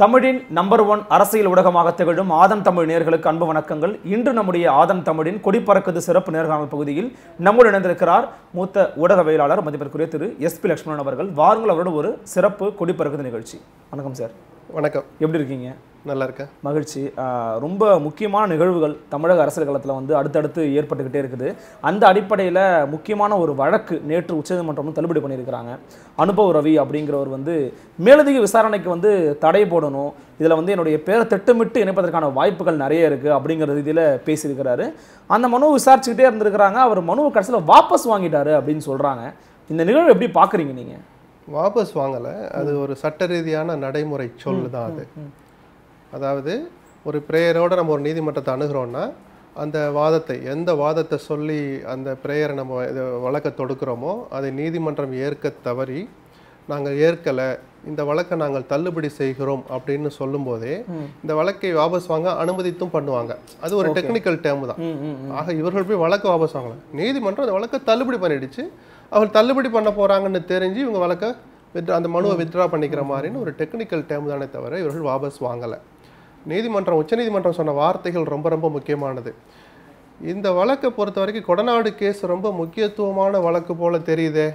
தமிழின் number one அரசியல் ஊடகமாக திகழும் ஆதம் தமிழ் நேர்களுக்கு அன்பு வணக்கங்கள். இன்று நம்முடைய ஆதம் தமிழின் கொடிப்பறக்குது சிறப்பு நேர்காணல் பகுதியில் நம்முடன் இணைந்திருக்கிறார் மூத்த ஊடகவியலாளர் மதிப்பிற்குரிய திரு எஸ் பி லட்சுமணன் அவர்கள். வாருங்கள் அவரோட ஒரு சிறப்பு கொடிப்பறக்குது நிகழ்ச்சி. வணக்கம் சார். வணக்கம். எப்படி இருக்கீங்க? நல்லா இருக்கேன் மகிழ்ச்சி ரொம்ப முக்கியமான நிகழ்வுகள் தமிழக அரசியல் களத்தில் வந்து அடுத்தடுத்து ஏற்பட்டுக்கிட்டே இருக்குது. அந்த அடிப்படையில் முக்கியமான ஒரு வழக்கு நேற்று உச்சநீதிமன்றம் தள்ளுபடி பண்ணியிருக்கிறாங்க. அனுபவ் ரவி அப்படிங்கிறவர் வந்து மேலதிக விசாரணைக்கு வந்து தடை போடணும். இதில் வந்து என்னுடைய பேரை திட்டமிட்டு இணைப்பதற்கான வாய்ப்புகள் நிறைய இருக்குது அப்படிங்கிற இதில் பேசியிருக்கிறாரு. அந்த மனுவை விசாரிச்சுக்கிட்டே இருந்திருக்கிறாங்க. அவர் மனுவை கடைசியில் வாபஸ் வாங்கிட்டாரு அப்படின்னு சொல்கிறாங்க இந்த நிகழ்வு எப்படி பார்க்குறீங்க நீங்கள் வாபஸ் வாங்கலை. அது ஒரு சட்ட ரீதியான நடைமுறை சொல் தான் அது அதாவது ஒரு ப்ரேயரோட நம்ம ஒரு நீதிமன்றத்தை அணுகிறோம்னா அந்த வாதத்தை எந்த வாதத்தை சொல்லி அந்த ப்ரேயரை நம்ம இது வழக்கை தொடுக்கிறோமோ அதை நீதிமன்றம் ஏற்க தவறி நாங்கள் ஏற்கலை இந்த வழக்கை நாங்கள் தள்ளுபடி செய்கிறோம் அப்படின்னு சொல்லும்போதே இந்த வழக்கை வாபஸ் வாங்க அனுமதித்தும் பண்ணுவாங்க. அது ஒரு டெக்னிக்கல் டேர்ம் தான். ஆக இவர்கள் போய் வழக்கு வாபஸ் வாங்கல. நீதிமன்றம் அந்த வழக்கை தள்ளுபடி பண்ணிடுச்சு. அவர் தள்ளுபடி பண்ண போறாங்கன்னு தெரிஞ்சு இவங்க வழக்கை withdraw- அந்த மனுவை வித்ட்ரா பண்ணிக்கிற மாதிரின்னு ஒரு டெக்னிக்கல் டேர்ம் தானே தவிர இவர்கள் வாபஸ் வாங்கலை. நீதிமன்றம் உச்சநீதிமன்றம் சொன்ன வார்த்தைகள் ரொம்ப ரொம்ப முக்கியமானது. இந்த வழக்கை பொறுத்த வரைக்கும் கொடநாடு கேஸ் ரொம்ப முக்கியத்துவமான வழக்கு போல தெரியுதே.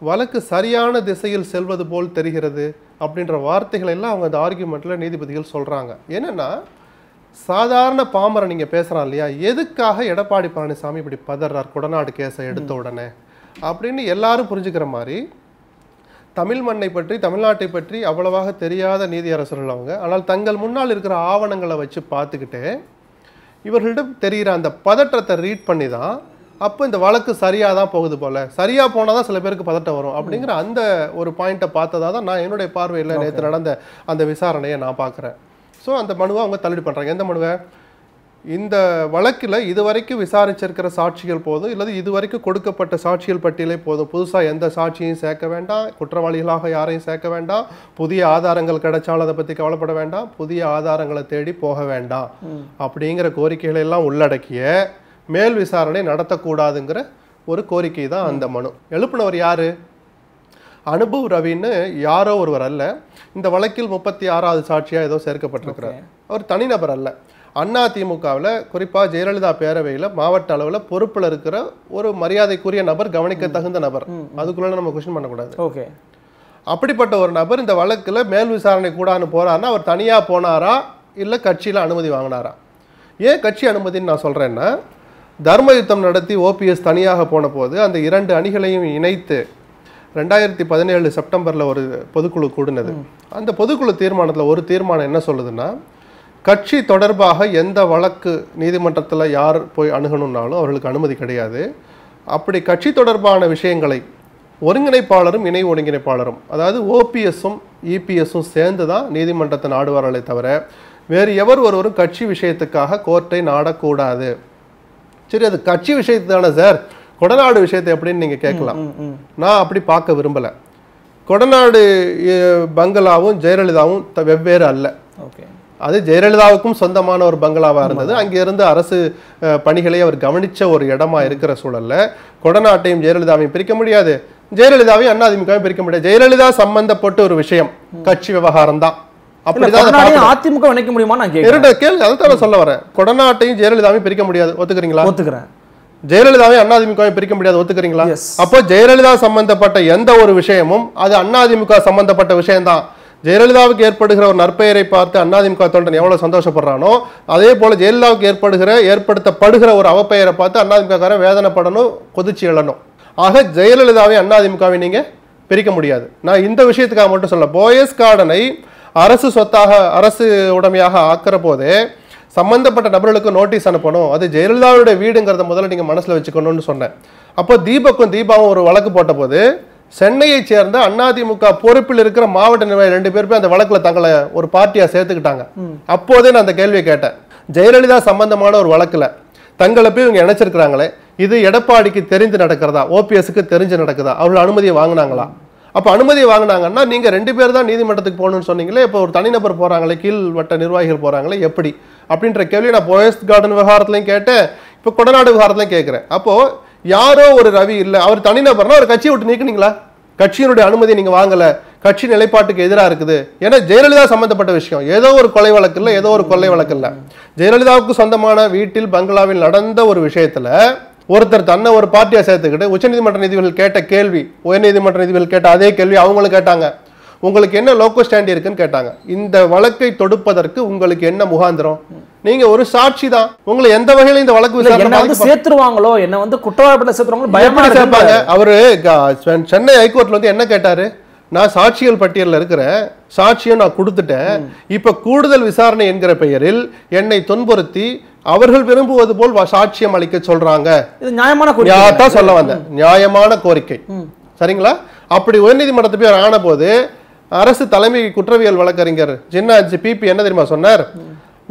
வழக்கு சரியான திசையில் செல்வது போல் தெரிகிறது அப்படின்ற வார்த்தைகள் எல்லாம் அவங்க அந்த ஆர்கியூமெண்ட்டில் நீதிபதிகள் சொல்கிறாங்க என்னென்னா சாதாரண பாமரன் நீங்கள் பேசுகிறான் இல்லையா? எதுக்காக எடப்பாடி பழனிசாமி இப்படி பதறார் கொடநாடு கேஸை எடுத்த உடனே? அப்படின்னு எல்லாரும் புரிஞ்சுக்கிற மாதிரி தமிழ் மண்ணை பற்றி தமிழ்நாட்டை பற்றி அவ்வளவாக தெரியாத நீதியரசர்கள் அவங்க. ஆனால் தங்கள் முன்னால் இருக்கிற ஆவணங்களை வச்சு பார்த்துக்கிட்டே இவர்களிடம் தெரிகிற அந்த பதற்றத்தை ரீட் பண்ணி தான் அப்போ இந்த வழக்கு சரியாக தான் போகுது போல. சரியாக போனால் தான் சில பேருக்கு பதட்டம் வரும் அப்படிங்கிற அந்த ஒரு பாயிண்ட்டை பார்த்ததா தான் நான் என்னுடைய பார்வையில் நேற்று நடந்த அந்த விசாரணையை நான் பார்க்குறேன். ஸோ அந்த மனுவை அவங்க தள்ளுபடி பண்ணுறாங்க எந்த மனுவை? இந்த வழக்கில் இதுவரைக்கும் விசாரிச்சிருக்கிற சாட்சிகள் போதும் இல்லது இதுவரைக்கும் கொடுக்கப்பட்ட சாட்சிகள் பட்டியலே போதும். புதுசாக எந்த சாட்சியும் சேர்க்க வேண்டாம் குற்றவாளிகளாக யாரையும் சேர்க்க வேண்டாம் புதிய ஆதாரங்கள் கிடைச்சாலும் அதை பற்றி கவலைப்பட வேண்டாம் புதிய ஆதாரங்களை தேடி போக வேண்டாம். அப்படிங்கிற கோரிக்கைகளை எல்லாம் உள்ளடக்கிய மேல் விசாரணை நடத்தக்கூடாதுங்கிற ஒரு கோரிக்கை தான் அந்த மனு. எழுப்பினவர் யாரு? அனுபவ் ரவின்னு யாரோ ஒருவர் அல்ல. இந்த வழக்கில் முப்பத்தி ஆறாவது சாட்சியா ஏதோ சேர்க்கப்பட்டிருக்கிறார். அவர் தனிநபர் அல்ல. அண்ணா திமுகவில் குறிப்பாக ஜெயலலிதா பேரவையில் மாவட்ட அளவில் பொறுப்பில் இருக்கிற ஒரு மரியாதைக்குரிய நபர் கவனிக்க தகுந்த நபர். அதுக்குள்ள நம்ம கொஸ்டின் பண்ணக்கூடாது. ஓகே. அப்படிப்பட்ட ஒரு நபர் இந்த வழக்கில் மேல் விசாரணை கூடான்னு போறாருன்னா அவர் தனியாக போனாரா? இல்லை கட்சியில் அனுமதி வாங்கினாரா? ஏன் கட்சி அனுமதின்னு நான் சொல்கிறேன்னா தர்ம யுத்தம் நடத்தி ஓபிஎஸ் தனியாக போன போது அந்த இரண்டு அணிகளையும் இணைத்து ரெண்டாயிரத்தி பதினேழு செப்டம்பரில் ஒரு பொதுக்குழு கூடினது. அந்த பொதுக்குழு தீர்மானத்தில் ஒரு தீர்மானம் என்ன சொல்லுதுன்னா கட்சி தொடர்பாக எந்த வழக்கு நீதிமன்றத்தில் யார் போய் அணுகணும்னாலும் அவர்களுக்கு அனுமதி கிடையாது. அப்படி கட்சி தொடர்பான விஷயங்களை ஒருங்கிணைப்பாளரும் இணை ஒருங்கிணைப்பாளரும் அதாவது ஓபிஎஸும் இபிஎஸும் சேர்ந்து தான் நீதிமன்றத்தை நாடுவார்களே தவிர வேறு எவர் ஒருவரும் கட்சி விஷயத்துக்காக கோர்ட்டை நாடக்கூடாது. சரி அது கட்சி விஷயத்து தானே சார். கொடநாடு விஷயத்தை எப்படின்னு நீங்கள் கேட்கலாம். நான் அப்படி பார்க்க விரும்பலை. கொடநாடு பங்களாவும் ஜெயலலிதாவும் வெவ்வேறு அல்ல. ஓகே. அது ஜெயலலிதாவுக்கும் சொந்தமான ஒரு பங்களாவா இருந்தது. அங்கே இருந்து அரசு பணிகளை அவர் கவனிச்ச ஒரு இடமா இருக்கிற சூழல்ல கொடநாட்டையும் ஜெயலலிதாவையும் பிரிக்க முடியாது. ஜெயலலிதாவையும் அதிமுகவையும் பிரிக்க முடியாது. ஜெயலலிதா சம்பந்தப்பட்ட ஒரு விஷயம் கட்சி விவகாரம் தான். அதிமுக இணைக்க முடியுமா நான் கேள்வி அதை தான் சொல்ல வரேன். கொடநாட்டையும் ஜெயலலிதாவையும் பிரிக்க முடியாது. ஒத்துக்கிறீங்களா? ஒத்துக்கிறேன். ஜெயலலிதாவையும் அதிமுகவையும் பிரிக்க முடியாது. ஒத்துக்கிறீங்களா. அப்போ ஜெயலலிதா சம்பந்தப்பட்ட எந்த ஒரு விஷயமும் அது அதிமுக சம்பந்தப்பட்ட விஷயம்தான். ஜெயலலிதாவுக்கு ஏற்படுகிற ஒரு நற்பெயரை பார்த்து அண்ணாதிமுக தொண்டன் எவ்வளவு சந்தோஷப்படுறானோ அதே போல ஜெயலலிதாவுக்கு ஏற்படுகிற ஏற்படுத்தப்படுகிற ஒரு அவப்பெயரை பார்த்து அண்ணாதிமுகக்காரன் வேதனைப்படணும் கொதிச்சு எழணும். ஆக ஜெயலலிதாவை அண்ணாதிமுகவை நீங்க பிரிக்க முடியாது. நான் இந்த விஷயத்துக்காக மட்டும் சொல்ல போயஸ் கார்டனை அரசு சொத்தாக அரசு உடைமையாக ஆக்கிற போதே சம்பந்தப்பட்ட நபர்களுக்கு நோட்டீஸ் அனுப்பணும். அது ஜெயலலிதாவுடைய வீடுங்கிறத முதல்ல நீங்கள் மனசில் வச்சுக்கணும்னு சொன்னேன். அப்போ தீபக்கும் தீபாவும் ஒரு வழக்கு போட்ட போது சென்னையைச் சேர்ந்த அதிமுக பொறுப்பில் இருக்கிற மாவட்ட நிர்வாகி ரெண்டு பேர் போய் அந்த வழக்குல தங்களை ஒரு பார்ட்டியா சேர்த்துக்கிட்டாங்க. அப்போதே நான் அந்த கேள்வியை கேட்டேன். ஜெயலலிதா சம்பந்தமான ஒரு வழக்குல தங்களை போய் இவங்க இணைச்சிருக்கிறாங்களே இது எடப்பாடிக்கு தெரிந்து நடக்கிறதா? ஓபிஎஸ்க்கு தெரிஞ்சு நடக்குதா? அவர்கள் அனுமதியை வாங்கினாங்களா? அப்போ அனுமதியை வாங்கினாங்கன்னா நீங்க ரெண்டு பேர் தான் நீதிமன்றத்துக்கு போகணும்னு சொன்னீங்களே இப்போ ஒரு தனிநபர் போறாங்களே கீழ் வட்ட நிர்வாகிகள் போறாங்களே எப்படி? அப்படின்ற கேள்வி நான் போயஸ் கார்டன் விவகாரத்துலையும் கேட்டேன் இப்போ கொடநாடு விவகாரத்துலையும் கேட்குறேன். அப்போ யாரோ ஒரு ரவி இல்லை அவர் தனிநபர்னா ஒரு கட்சியை விட்டு நீக்கினீங்களா? கட்சியினுடைய அனுமதி நீங்கள் வாங்கலை கட்சி நிலைப்பாட்டுக்கு எதிராக இருக்குது. ஏன்னா ஜெயலலிதா சம்பந்தப்பட்ட விஷயம். ஏதோ ஒரு கொலை வழக்கு ஏதோ ஒரு கொள்ளை வழக்கு ஜெயலலிதாவுக்கு சொந்தமான வீட்டில் பங்களாவில் நடந்த ஒரு விஷயத்தில் ஒருத்தர் தன்னை ஒரு பார்ட்டியை சேர்த்துக்கிட்டு உச்சநீதிமன்ற நீதிபதிகள் கேட்ட கேள்வி உயர்நீதிமன்ற நீதிபதிகள் கேட்ட அதே கேள்வி அவங்களும் கேட்டாங்க. உங்களுக்கு என்ன லோக்கோ ஸ்டாண்ட் இருக்குன்னு கேட்டாங்க. இந்த வழக்கை தொடுப்பதற்கு உங்களுக்கு என்ன முகாந்திரம்? நீங்க ஒரு சாட்சி தான். உங்களை எந்த வகையில இந்த வழக்கு விசாரணை வந்து சேர்த்துருவாங்களோ? என்ன வந்து குற்றவாளிப்பட்ட சேர்த்துருவாங்களோ இருக்கு சேர்ப்பாங்க. அவரு சென்னை ஹைகோர்ட்ல வந்து என்ன கேட்டாரு? நான் சாட்சியல் பட்டியல்ல இருக்கிறேன். சாட்சியம் நான் கொடுத்துட்டேன். இப்ப கூடுதல் விசாரணை என்கிற பெயரில் என்னை துன்புறுத்தி அவர்கள் விரும்புவது போல் சாட்சியம் அளிக்க சொல்றாங்க. இது நியாயமான கோரிக்கை. சொல்ல வந்தேன். நியாயமான கோரிக்கை. சரிங்களா? அப்படி உயர்நீதிமன்றத்தை போய் ஆன போது அரசு தலைமை குற்றவியல் வழக்கறிஞர் ஜின்னா பிபி என்ன தெரியுமா சொன்னார்?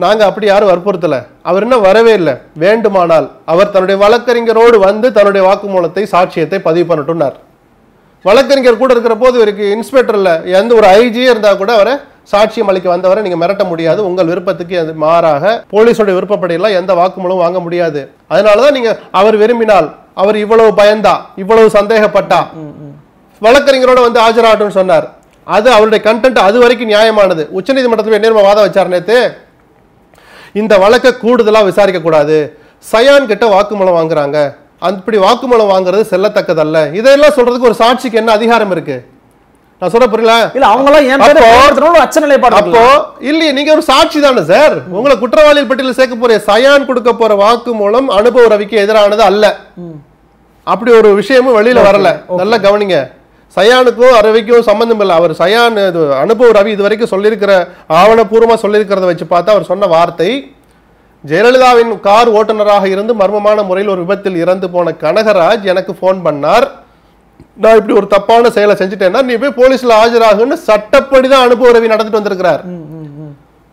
நாங்க அப்படி யாரும் வற்புறுத்தல. அவர் இன்னும் வரவே இல்லை. வேண்டுமானால் அவர் தன்னுடைய வழக்கறிஞரோடு வந்து தன்னுடைய வாக்குமூலத்தை சாட்சியத்தை பதிவு பண்ணட்டும்னார். வழக்கறிஞர் கூட இருக்கிற போது இவருக்கு இன்ஸ்பெக்டர்ல எந்த ஒரு ஐஜியே இருந்தா கூட அவரை சாட்சியம் அளிக்க வந்தவரை நீங்க மிரட்ட முடியாது. உங்கள் விருப்பத்துக்கு அது மாறாக போலீஸோட விருப்பப்படியெல்லாம் எந்த வாக்குமூலம் வாங்க முடியாது. அதனாலதான் நீங்க அவர் விரும்பினால் அவர் இவ்வளவு பயந்தா இவ்வளவு சந்தேகப்பட்டா வழக்கறிஞரோட வந்து ஆஜராகட்டும்னு சொன்னார். அது அவருடைய கண்டென்ட் அது வரைக்கும் நியாயமானது. உச்சநீதிமன்றத்தில் என்ன வாதம் வச்சார் நேத்து. இந்த வழக்கை கூடுதலா விசாரிக்க கூடாது. சயான் கிட்ட வாக்குமூலம் வாங்குறாங்க. அப்படி வாக்குமூலம் வாங்குறது செல்லத்தக்கதல்ல. இதெல்லாம் சொல்றதுக்கு ஒரு சாட்சிக்கு என்ன அதிகாரம் இருக்கு? நான் சொல்ல புரியல? இல்ல அவங்க எல்லாம் என் பேரை ஒரு அச்ச நிலைப்பாடு அப்போ இல்லையே நீங்க ஒரு சாட்சி தானே சார்? உங்களை குற்றவாளிகள் பட்டியலில் சேர்க்க போற சயான் கொடுக்க போற வாக்கு மூலம் அனுபவ ரவிக்கு எதிரானது அல்ல. அப்படி ஒரு விஷயமும் வெளியில வரல. நல்லா கவனிங்க. சயானுக்கும் ரவிக்கும் சம்பந்தம் இல்லை. அவர் சயான் இது அனுபவ ரவி இது வரைக்கும் சொல்லியிருக்கிற ஆவணபூர்வமா சொல்லியிருக்கிறத வச்சு பார்த்தா அவர் சொன்ன வார்த்தை ஜெயலலிதாவின் கார் ஓட்டுநராக இருந்து மர்மமான முறையில் ஒரு விபத்தில் இறந்து போன கனகராஜ் எனக்கு ஃபோன் பண்ணார். நான் இப்படி ஒரு தப்பான செயலை செஞ்சுட்டேன்னா நீ போய் போலீஸ்ல ஆஜராகுன்னு சட்டப்படி தான் அனுபவ ரவி நடந்துட்டு வந்திருக்கிறார்.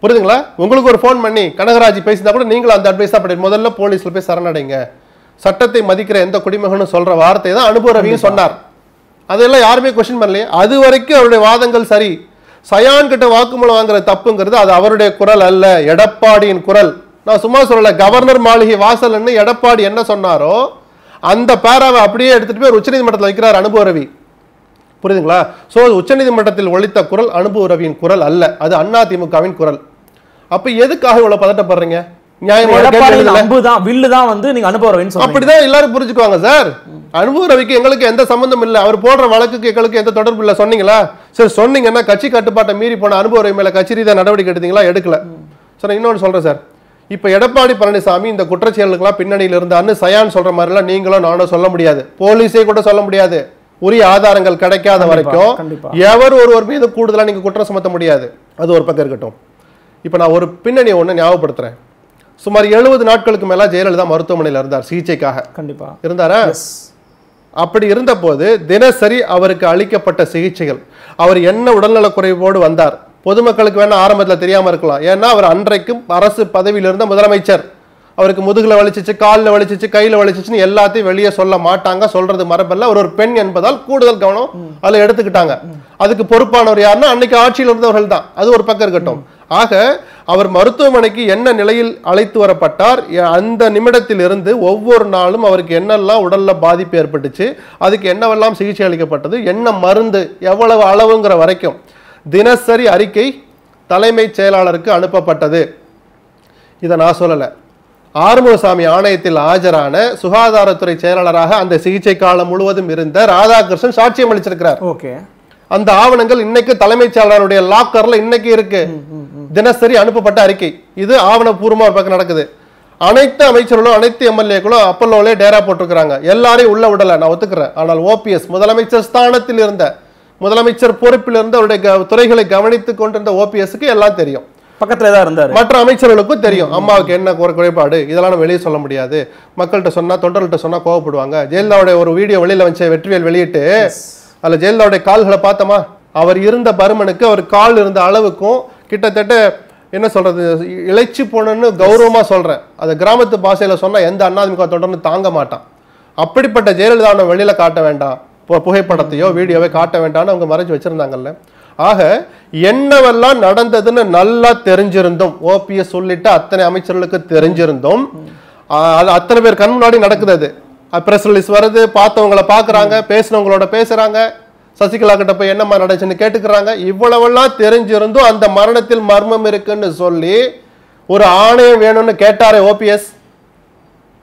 புரியுதுங்களா? உங்களுக்கு ஒரு ஃபோன் பண்ணி கனகராஜ் பேசினா கூட நீங்களும் அந்த அட்வைஸ் அப்படி முதல்ல போலீஸ்ல போய் சரணடைங்க. சட்டத்தை மதிக்கிற எந்த குடிமகனும் சொல்ற வார்த்தை தான் அனுபவ ரவியும் சொன்னார். அதெல்லாம் யாருமே கொஸ்டின் பண்ணலையே. அது வரைக்கும் அவருடைய வாதங்கள் சரி. சயான் கிட்ட வாக்குமூலம் வாங்குற தப்புங்கிறது அது அவருடைய குரல் அல்ல. எடப்பாடியின் குரல். நான் சும்மா சொல்லல கவர்னர் மாளிகை வாசல்னு எடப்பாடி என்ன சொன்னாரோ அந்த பேராவை அப்படியே எடுத்துட்டு போய் உச்சநீதிமன்றத்தில் வைக்கிறார் அனுபவ ரவி. புரியுதுங்களா? சோ உச்சநீதிமன்றத்தில் ஒழித்த குரல் அனுபவ ரவியின் குரல் அல்ல. அது அண்ணா திமுகவின் குரல். அப்ப எதுக்காக இவ்வளவு பதட்டப்படுறீங்க? நியாயமான வந்து நீங்க சொல்றீங்க அப்படிதான் எல்லாரும் புரிஞ்சுக்குவாங்க சார். அனுபவ ரவிக்கு எங்களுக்கு எந்த சம்பந்தம் இல்ல. அவர் போடுற வழக்குக்கு எங்களுக்கு எந்த தொடர்பு இல்ல சொன்னீங்களா? சரி சொன்னீங்கன்னா கட்சி கட்டுப்பாட்டை மீறி போன அனுபவ ரவி மேல கட்சி நடவடிக்கை எடுத்தீங்களா? எடுக்கல. சார் நான் இன்னொன்னு சொல்றேன் சார். இப்ப எடப்பாடி பழனிசாமி இந்த குற்றச்செயலுக்கெல்லாம் பின்னணியில் இருந்தான்னு சயான் சொல்ற மாதிரிலாம் நீங்களும் நானும் சொல்ல முடியாது. போலீஸே கூட சொல்ல முடியாது. உரிய ஆதாரங்கள் கிடைக்காத வரைக்கும். எவர் ஒருவர் மீது கூடுதலா நீங்க குற்றம் சுமத்த முடியாது. அது ஒரு பக்கம் இருக்கட்டும். இப்ப நான் ஒரு பின்னணி ஒண்ணு ஞாபகப்படுத்துறேன். சுமார் எழுபது நாட்களுக்கு மேல ஜெயலலிதா மருத்துவமனையில் இருந்தார் சிகிச்சைக்காக. கண்டிப்பா. இருந்தாரா? அப்படி இருந்தபோது தினசரி அவருக்கு அளிக்கப்பட்ட சிகிச்சைகள். அவர் என்ன உடல்நலக் குறைவோடு வந்தார்? பொதுமக்களுக்கு வேணா ஆரம்பத்துல தெரியாம இருக்கலாம். ஏன்னா அவர் அன்றைக்கும் அரசு பதவியில் இருந்த முதலமைச்சர். அவருக்கு முதுகுல வலிச்சிச்சு காலில் வலிச்சிச்சு கையில வலிச்சிச்சுன்னு எல்லாத்தையும் வெளியே சொல்ல மாட்டாங்க சொல்றது மரபல்ல. அவர் ஒரு பெண் என்பதால் கூடுதல் கவனம் அதுல எடுத்துக்கிட்டாங்க. அதுக்கு பொறுப்பானவர் யாருன்னா அன்னைக்கு ஆட்சியில் இருந்தவர்கள் தான் அது ஒரு பக்கம் இருக்கட்டும். ஆக அவர் மருத்துவமனைக்கு என்ன நிலையில் அழைத்து வரப்பட்டார்? அந்த நிமிடத்தில் இருந்து ஒவ்வொரு நாளும் அவருக்கு என்னெல்லாம் உடலில் பாதிப்பு ஏற்பட்டுச்சு அதுக்கு என்னவெல்லாம் சிகிச்சை அளிக்கப்பட்டது என்ன மருந்து எவ்வளவு அளவுங்கிற வரைக்கும் தினசரி அறிக்கை தலைமைச் செயலாளருக்கு அனுப்பப்பட்டது. இதை நான் சொல்லலை. ஆறுமுகசாமி ஆணையத்தில் ஆஜரான சுகாதாரத்துறை செயலாளராக அந்த சிகிச்சை காலம் முழுவதும் இருந்த ராதாகிருஷ்ணன் சாட்சியம் அளிச்சிருக்கிறார். ஓகே. அந்த ஆவணங்கள் இன்னைக்கு தலைமைச் செயலாளருடைய லாக்கர்ல இன்னைக்கு இருக்கு. தினசரி அனுப்பப்பட்ட அறிக்கை. இது ஆவணபூர்வமா ஒரு பக்கம் நடக்குது. அனைத்து அமைச்சர்களும் அனைத்து எம்எல்ஏக்களும் அப்பல்லோலே டேரா போட்டிருக்கிறாங்க. எல்லாரையும் உள்ள விடல நான் ஒத்துக்கிறேன். ஆனால் ஓபிஎஸ் முதலமைச்சர் ஸ்தானத்தில் இருந்த முதலமைச்சர் பொறுப்பில் இருந்த அவருடைய துறைகளை கவனித்துக் கொண்டிருந்த ஓபிஎஸ்க்கு எல்லாம் தெரியும். பக்கத்துல தான் இருந்தாரு? மற்ற அமைச்சர்களுக்கும் தெரியும். அம்மாவுக்கு என்ன குறை குறைபாடு? இதெல்லாம் நம்ம வெளியே சொல்ல முடியாது. மக்கள்கிட்ட சொன்னா தொண்டர்கள்ட்ட சொன்னா கோவப்படுவாங்க. ஜெயலலிதாவுடைய ஒரு வீடியோ வெளியில வச்ச வெற்றிவேல் வெளியிட்டு. அதில் ஜெயலலிதாவுடைய கால்களை பார்த்தோமா? அவர் இருந்த பருமனுக்கு அவர் கால் இருந்த அளவுக்கும் கிட்டத்தட்ட என்ன சொல்றது இழைச்சி போனன்னு கௌரவமா சொல்றேன். அது கிராமத்து பாஷையில சொன்னா எந்த அண்ணாதிமுக தொடர்ந்து தாங்க மாட்டான். அப்படிப்பட்ட ஜெயலலிதாவை வெளியில காட்ட வேண்டாம். பு- புகைப்படத்தையோ வீடியோவை காட்ட வேண்டாம்னு அவங்க மறைச்சு வச்சிருந்தாங்கல்ல. ஆக என்னவெல்லாம் நடந்ததுன்னு நல்லா தெரிஞ்சிருந்தோம். ஓபிஎஸ் சொல்லிட்டு அத்தனை அமைச்சர்களுக்கு தெரிஞ்சிருந்தோம். அது அத்தனை பேர் கண் முன்னாடி நடக்குது அது. பிரஸ் ரிலீஸ் வருது பார்த்தவங்கள பார்க்கறாங்க பேசினவங்களோட பேசுறாங்க. சசிகலா கிட்ட போய் என்னம்மா நடந்துச்சுன்னு கேட்டுக்கிறாங்க. இவ்வளவெல்லாம் தெரிஞ்சிருந்தும் அந்த மரணத்தில் மர்மம் இருக்குன்னு சொல்லி ஒரு ஆணையம் வேணும்னு கேட்டாரே ஓபிஎஸ்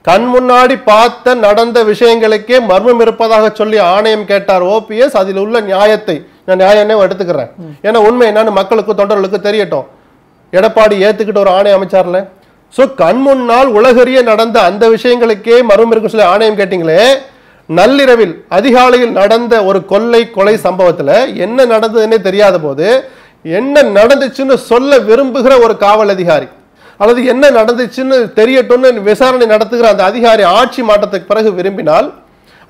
கண் முன்னாடி பார்த்த நடந்த விஷயங்களுக்கே மர்மம் இருப்பதாக சொல்லி ஆணையம் கேட்டார் ஓபிஎஸ் அதில் உள்ள நியாயத்தை நான் நியாயமே எடுத்துக்கிறேன். ஏன்னா உண்மை என்னன்னு மக்களுக்கு தொண்டர்களுக்கு தெரியட்டும். எடப்பாடி ஏத்துக்கிட்டு ஒரு ஆணையம் அமைச்சார்ல? சோ கண் முன்னால் உலகறிய நடந்த அந்த விஷயங்களுக்கே மர்மம் இருக்கு சொல்லி ஆணையம் கேட்டீங்களே நள்ளிரவில் அதிகாலையில் நடந்த ஒரு கொள்ளை கொலை சம்பவத்துல என்ன நடந்ததுன்னே தெரியாத போது என்ன நடந்துச்சுன்னு சொல்ல விரும்புகிற ஒரு காவல் அதிகாரி அல்லது என்ன நடந்துச்சுன்னு தெரியட்டும்னு விசாரணை நடத்துகிற அந்த அதிகாரி ஆட்சி மாற்றத்துக்கு பிறகு விரும்பினால்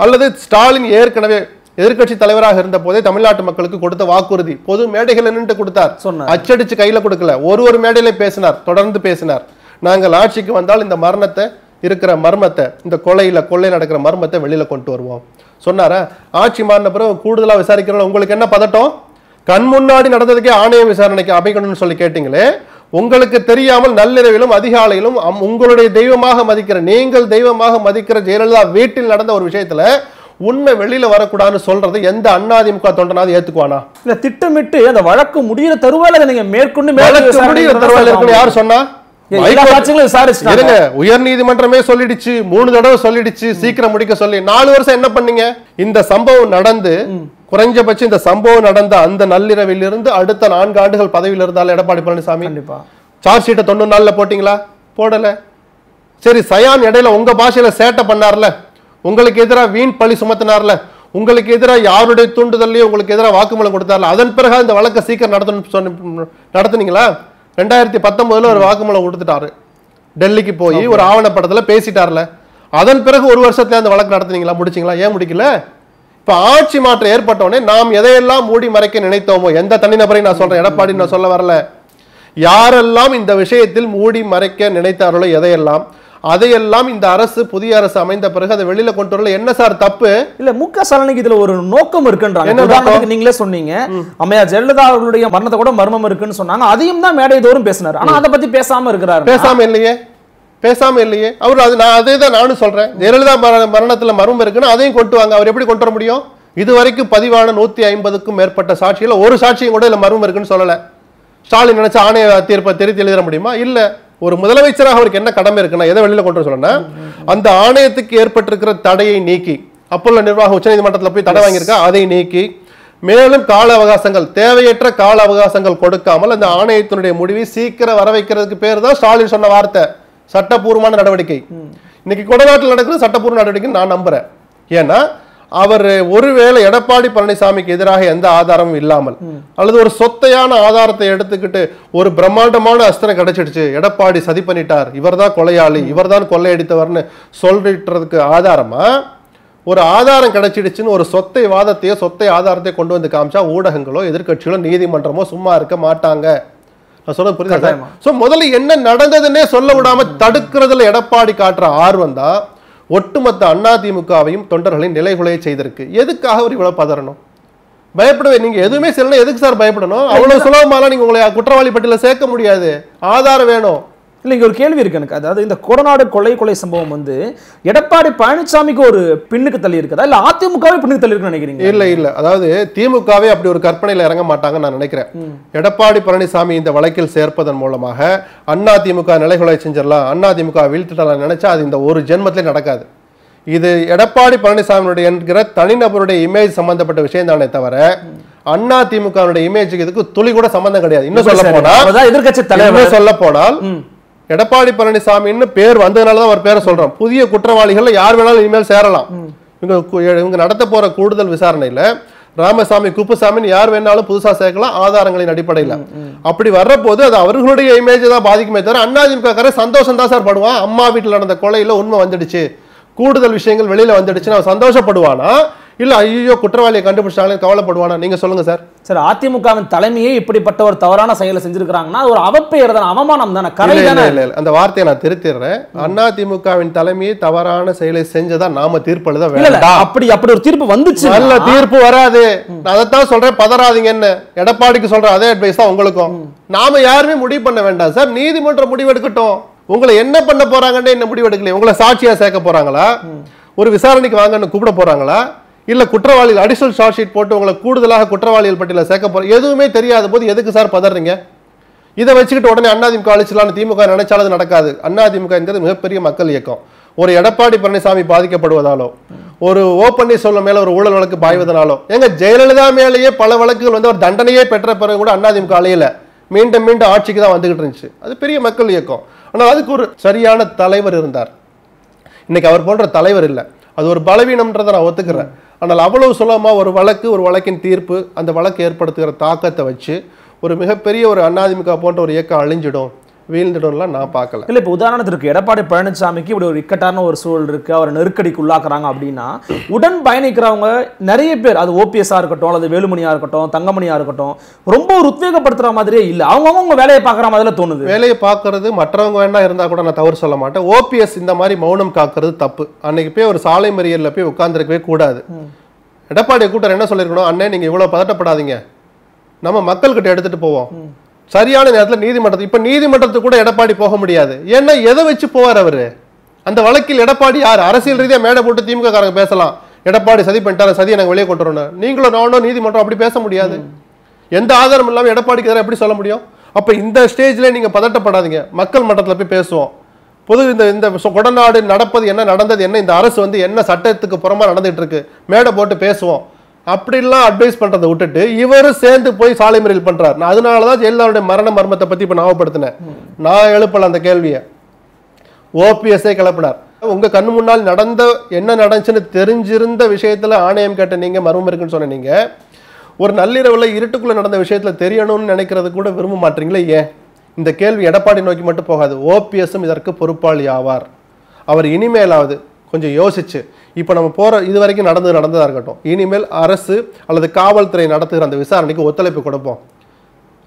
அல்லது ஸ்டாலின் ஏற்கனவே எதிர்க்கட்சி தலைவராக இருந்த போதே தமிழ்நாட்டு மக்களுக்கு கொடுத்த வாக்குறுதி பொது மேடைகள் நின்று கொடுத்தார். அச்சடிச்சு கையில கொடுக்கல. ஒரு ஒரு மேடையில பேசினார் தொடர்ந்து பேசினார். நாங்கள் ஆட்சிக்கு வந்தால் இந்த மரணத்தை இருக்கிற மர்மத்தை இந்த கொலையில கொள்ளை நடக்கிற மர்மத்தை வெளியில கொண்டு வருவோம். சொன்னாரா? ஆட்சி மாறின பிறகு கூடுதலா விசாரிக்கிறோம் உங்களுக்கு என்ன பதட்டம்? கண் முன்னாடி நடந்ததுக்கே ஆணைய விசாரணைக்கு அமைக்கணும்னு சொல்லி கேட்டீங்களே உங்களுக்கு தெரியாமல் நள்ளிரவிலும் அதிகாலையிலும் உங்களுடைய தெய்வமாக மதிக்கிற நீங்கள் தெய்வமாக மதிக்கிற ஜெயலலிதா வீட்டில் நடந்த ஒரு விஷயத்துல உண்மை வெளியில வரக்கூடாதுன்னு சொல்றது எந்த அண்ணாதிமுக தொண்டனாவது ஏத்துக்குவானா? இல்ல திட்டமிட்டு அந்த வழக்கு முடியிற தருவாயில நீங்க மேற்கொண்டு முடிகிற. தருவாயில் இருக்குன்னு யார் சொன்னா? உயர் நீதிமன்றமே சொல்லிடுச்சு மூணு தடவை சொல்லிடுச்சு சீக்கிரம் முடிக்க சொல்லி. நாலு வருஷம் என்ன பண்ணீங்க? இந்த சம்பவம் நடந்து குறைஞ்சபட்சம் இந்த சம்பவம் நடந்த அந்த நள்ளிரவில் இருந்து அடுத்த நான்கு ஆண்டுகள் பதவியில் இருந்தால் எடப்பாடி பழனிசாமி. கண்டிப்பா. சார்ஜ் ஷீட்டை தொண்ணூறு நாள்ல போட்டீங்களா? போடல. சரி சயான் இடையில உங்க பாஷையில சேட்டை பண்ணார்ல. உங்களுக்கு எதிராக வீண் பழி சுமத்தினார்ல. உங்களுக்கு எதிராக யாருடைய தூண்டுதல்லையும் உங்களுக்கு எதிராக வாக்குமூலம் கொடுத்தார்ல. அதன் பிறகு இந்த வழக்கை சீக்கிரம் நடத்தணும் நடத்துனீங்களா? ரெண்டாயிரத்தி பத்தொன்பதுல ஒரு வாக்குமூலம் கொடுத்துட்டாரு. டெல்லிக்கு போய் ஒரு ஆவணப்படத்துல பேசிட்டார்ல. அதன் பிறகு ஒரு வருஷத்துல அந்த வழக்கு நடத்துனீங்களா? முடிச்சீங்களா? ஏன் முடிக்கல? இப்ப ஆட்சி மாற்றம் ஏற்பட்ட உடனே நாம் எதையெல்லாம் மூடி மறைக்க நினைத்தோமோ எந்த தனிநபரையும் நான் சொல்றேன் எடப்பாடி நான் சொல்ல வரல. யாரெல்லாம் இந்த விஷயத்தில் மூடி மறைக்க நினைத்தார்களோ எதையெல்லாம்? அதையெல்லாம் இந்த அரசு புதிய அரசு அமைந்த பிறகு அதை வெளியில கொண்டு வரல. என்ன சார் தப்பு? இல்ல மு க ஸ்டாலினுக்கு இதுல ஒரு நோக்கம் இருக்குன்றாங்க. நீங்களே சொன்னீங்க. அம்மையார் ஜெயலலிதா அவர்களுடைய மரணத்தை கூட மர்மம் இருக்குன்னு சொன்னாங்க. அதையும் தான் மேடை தோறும் பேசினார். ஆனா அதை பத்தி பேசாம இருக்கிறாரு பேசாம இல்லையே. பேசாம இல்லையே. அவர் அது நான் அதே தான் நானும் சொல்றேன். ஜெயலலிதா மரண- மரணத்துல மர்மம் இருக்குன்னு அதையும் கொண்டு வாங்க. அவர் எப்படி கொண்டு வர முடியும்? இதுவரைக்கும் பதிவான நூத்தி ஐம்பதுக்கும் மேற்பட்ட சாட்சிகள் ஒரு சாட்சியும் கூட இல்ல மர்மம் இருக்குன்னு சொல்லல. ஸ்டாலின் நினைச்ச ஆணைய தீர்ப்பை திருத்தி எழுத முடியுமா? இல்ல. ஒரு முதலமைச்சராக அவருக்கு என்ன கடமை இருக்குன்னா எதை வெளியில கொண்டு சொல்லணும்னா அந்த ஆணையத்துக்கு ஏற்பட்டிருக்கிற தடையை நீக்கி அப்போல்ல நிர்வாகம் உச்சநீதிமன்றத்துல போய் தடை வாங்கியிருக்கா அதை நீக்கி மேலும் கால அவகாசங்கள் தேவையற்ற கால அவகாசங்கள் கொடுக்காமல் அந்த ஆணையத்தினுடைய முடிவை சீக்கிரம் வர வைக்கிறதுக்கு பேர் தான் ஸ்டாலின் சொன்ன வார்த்தை சட்டப்பூர்வமான நடவடிக்கை. இன்னைக்கு கொடநாட்டில் நடக்கிற சட்டப்பூர்வ நடவடிக்கை நான் நம்புறேன். ஏன்னா அவர் ஒருவேளை எடப்பாடி பழனிசாமிக்கு எதிராக எந்த ஆதாரமும் இல்லாமல் அல்லது ஒரு சொத்தையான ஆதாரத்தை எடுத்துக்கிட்டு ஒரு பிரம்மாண்டமான அஸ்திரம் கிடைச்சிடுச்சு. எடப்பாடி சதி பண்ணிட்டார். இவர்தான் கொலையாளி இவர்தான் கொள்ளையடித்தவர்னு சொல்லிட்டுறதுக்கு ஆதாரமா? ஒரு ஆதாரம் கிடைச்சிடுச்சுன்னு ஒரு சொத்தை வாதத்தையோ சொத்தை ஆதாரத்தை கொண்டு வந்து காமிச்சா ஊடகங்களோ எதிர்க்கட்சிகளோ நீதிமன்றமோ சும்மா இருக்க மாட்டாங்க. நான் சொல்றது புரியுதா. சோ முதல்ல என்ன நடந்ததுன்னே சொல்ல விடாம தடுக்கிறதுல எடப்பாடி காட்டுற ஆர்வம் தான் ஒட்டுமொத்த அதிமுகவையும் தொண்டர்களையும் நிலைகுலைய செய்திருக்கு. எதுக்காக அவர் இவ்வளவு பதறணும்? பயப்படவே நீங்க எதுவுமே செய்யணும் எதுக்கு சார் பயப்படணும்? அவ்வளவு சுலபமாலாம் நீங்க உங்களை குற்றவாளி பட்டியல சேர்க்க முடியாது. ஆதாரம் வேணும். இல்ல இங்க ஒரு கேள்வி இருக்கு எனக்கு. அதாவது இந்த கொடநாடு கொலை கொலை சம்பவம் வந்து எடப்பாடி பழனிசாமிக்கு ஒரு பின்னுக்கு தள்ளி இருக்குதா? இல்ல அதிமுகவே பின்னுக்கு தள்ளி இருக்குன்னு நினைக்கிறீங்க இல்ல இல்ல. அதாவது திமுகவே அப்படி ஒரு கற்பனையில இறங்க மாட்டாங்கன்னு நான் நினைக்கிறேன். எடப்பாடி பழனிசாமி இந்த வழக்கில் சேர்ப்பதன் மூலமாக அண்ணா திமுக நிலைகுலை செஞ்சிடலாம் அண்ணா திமுக வீழ்த்திடலாம் நினைச்சா அது இந்த ஒரு ஜென்மத்திலே நடக்காது. இது எடப்பாடி பழனிசாமியுடைய என்கிற தனிநபருடைய இமேஜ் சம்பந்தப்பட்ட விஷயம் தானே தவிர அண்ணா திமுகவுடைய இமேஜுக்கு இதுக்கு துளி கூட சம்பந்தம் கிடையாது. இன்னும் சொல்ல போனா அவர்தான் எதிர்க்கட்சி தலைவர். சொல்ல போனால் எடப்பாடி பழனிசாமின்னு பேர் வந்ததுனால தான் அவர் பேரை சொல்றோம் புதிய குற்றவாளிகள் யார் வேணாலும் இனிமேல் சேரலாம். இவங்க இவங்க நடத்த போற கூடுதல் விசாரணையில ராமசாமி குப்புசாமின்னு யார் வேணாலும் புதுசா சேர்க்கலாம் ஆதாரங்களின் அடிப்படையில. அப்படி வர்றபோது அது அவர்களுடைய இமேஜ் தான் பாதிக்குமே தவிர அண்ணாதிமுக காரர் சந்தோஷம் தான் சார் படுவான். அம்மா வீட்டில் நடந்த கொலையில உண்மை வந்துடுச்சு. கூடுதல் விஷயங்கள் வெளியில வந்துடுச்சுன்னு அவன் சந்தோஷப்படுவானா? இல்ல ஐயோ குற்றவாளியை கண்டுபிடிச்சாங்களே கவலைப்படுவானா? நீங்க சொல்லுங்க சார். சார் அதிமுகவின் தலைமையே இப்படிப்பட்ட ஒரு தவறான செயலை செஞ்சிருக்காங்கன்னா அது ஒரு அவப்பெயர் தானே அவமானம் தானே கரை தானே? இல்ல, இல்ல. அந்த வார்த்தையை நான் திருத்திடுறேன். அண்ணா திமுகவின் தலைமையை தவறான செயலை செஞ்சதா நாம தீர்ப்பு எழுத வேண்டாம். அப்படி அப்படி ஒரு தீர்ப்பு வந்துச்சு. நல்ல தீர்ப்பு வராது. நான் அதைத்தான் சொல்றேன் பதறாதீங்கன்னு எடப்பாடிக்கு சொல்ற அதே அட்வைஸ் தான் உங்களுக்கும். நாம யாருமே முடிவு பண்ண வேண்டாம் சார். நீதிமன்றம் முடிவெடுக்கட்டும். உங்களை என்ன பண்ண போறாங்கன்னு என்ன முடிவெடுக்கலையே. உங்களை சாட்சியா சேர்க்க போறாங்களா? ஒரு விசாரணைக்கு வாங்கன்னு கூப்பிட போறாங்களா? இல்லை குற்றவாளிகள் அடிஷனல் ஷார்ட் ஷீட் போட்டு உங்களை கூடுதலாக குற்றவாளிகள் பட்டியலில் சேர்க்க போகிறோம் எதுவுமே தெரியாத போது எதுக்கு சார் பதறீங்க? இதை வச்சுக்கிட்டு உடனே அண்ணாதிமுக அழிச்சலாம்னு திமுக நினைச்சாலும் நடக்காது. அண்ணாதிமுகங்கிறது மிகப்பெரிய மக்கள் இயக்கம். ஒரு எடப்பாடி பழனிசாமி பாதிக்கப்படுவதாலோ ஒரு ஓ பன்னீர்செல்வம் மேல ஒரு ஊழல் வழக்கு பாய்வதனாலோ எங்க ஜெயலலிதா மேலேயே பல வழக்குகள் வந்து ஒரு தண்டனையே பெற்ற பிறகு கூட அதிமுக அலையில மீண்டும் மீண்டும் ஆட்சிக்கு தான் வந்துகிட்டு இருந்துச்சு. அது பெரிய மக்கள் இயக்கம். ஆனால் அதுக்கு ஒரு சரியான தலைவர் இருந்தார். இன்னைக்கு அவர் போன்ற தலைவர் இல்லை. அது ஒரு பலவீனம்ன்றதை நான் ஒத்துக்கிறேன். ஆனால் அவ்வளவு சுலபமாக ஒரு வழக்கு ஒரு வழக்கின் தீர்ப்பு அந்த வழக்கு ஏற்படுத்துகிற தாக்கத்தை வச்சு ஒரு மிகப்பெரிய ஒரு அதிமுக போன்ற ஒரு இயக்கம் அழிஞ்சிடும். வீழ்ந்துடும்லாம் நான் பார்க்கல. இல்ல இப்போ உதாரணத்திற்கு எடப்பாடி பழனிசாமிக்கு இப்படி ஒரு இக்கட்டான ஒரு சூழல் இருக்கு அவர் நெருக்கடிக்கு உள்ளாக்குறாங்க அப்படின்னா உடன் பயணிக்கிறவங்க நிறைய பேர் அது ஓபிஎஸ்ஸா இருக்கட்டும் அல்லது வேலுமணியா இருக்கட்டும் தங்கமணியா இருக்கட்டும் ரொம்ப ஒரு உத்வேகப்படுத்துற மாதிரியே இல்ல. அவங்கவங்க உங்க வேலையை பார்க்குற மாதிரில தோணுது. வேலையை பார்க்கறது மற்றவங்க வேணா இருந்தா கூட நான் தவறு சொல்ல மாட்டேன். ஓபிஎஸ் இந்த மாதிரி மௌனம் காக்கிறது தப்பு. அன்னைக்கு போய் ஒரு சாலை மறியல்ல போய் உட்கார்ந்திருக்கவே கூடாது. எடப்பாடி கூட்டம் என்ன சொல்லியிருக்கணும்? அண்ணே நீங்க இவ்வளவு பதட்டப்படாதீங்க. நம்ம மக்கள்கிட்ட எடுத்துட்டு போவோம். சரியான நேரத்தில் நீதிமன்றத்துக்கு இப்போ நீதிமன்றத்துக்கு கூட எடப்பாடி போக முடியாது. ஏன்னா எதை வச்சு போவார் அவர்? அந்த வழக்கில் எடப்பாடி யார்? அரசியல் ரீதியாக மேடை போட்டு திமுக காரங்க பேசலாம். எடப்பாடி சதி பண்ணிட்டாரு சதியை நாங்கள் வெளியே கொண்டு வரணும். நீங்களும் நானும் நீதிமன்றம் அப்படி பேச முடியாது. எந்த ஆதாரம் இல்லாமல் எடப்பாடிக்கு எதிராக எப்படி சொல்ல முடியும்? அப்போ இந்த ஸ்டேஜில் நீங்கள் பதட்டப்படாதீங்க. மக்கள் மன்றத்தில் போய் பேசுவோம். பொது இந்த இந்த கொடநாடு நடப்பது என்ன நடந்தது என்ன இந்த அரசு வந்து என்ன சட்டத்துக்கு புறமா நடந்துட்டு இருக்கு? மேடை போட்டு பேசுவோம். அப்படிலாம் அட்வைஸ் பண்ணுறதை விட்டுட்டு இவரும் சேர்ந்து போய் சாலை மறியல் பண்ணுறார் நான் அதனால தான் ஜெயலலிதாவுடைய மரண மர்மத்தை பற்றி இப்போ ஞாபகப்படுத்தினேன் நான் எழுப்பல அந்த கேள்வியை. ஓபிஎஸ்ஐ கிளப்பினார். உங்கள் கண் முன்னால் நடந்த என்ன நடந்துச்சுன்னு தெரிஞ்சிருந்த விஷயத்தில் ஆணையம் கேட்ட நீங்கள் மர்மம் இருக்குன்னு சொன்ன நீங்கள் ஒரு நள்ளிரவில் இருட்டுக்குள்ளே நடந்த விஷயத்தில் தெரியணும்னு நினைக்கிறது கூட விரும்ப மாட்டீங்களே ஏன்? இந்த கேள்வி எடப்பாடி நோக்கி மட்டும் போகாது. ஓபிஎஸ்ஸும் இதற்கு பொறுப்பாளி ஆவார். அவர் இனிமேலாவது கொஞ்சம் யோசிச்சு இப்போ நம்ம போற இது வரைக்கும் நடந்தது நடந்ததா இருக்கட்டும். இனிமேல் அரசு அல்லது காவல்துறை நடத்துகிற அந்த விசாரணைக்கு ஒத்துழைப்பு கொடுப்போம்.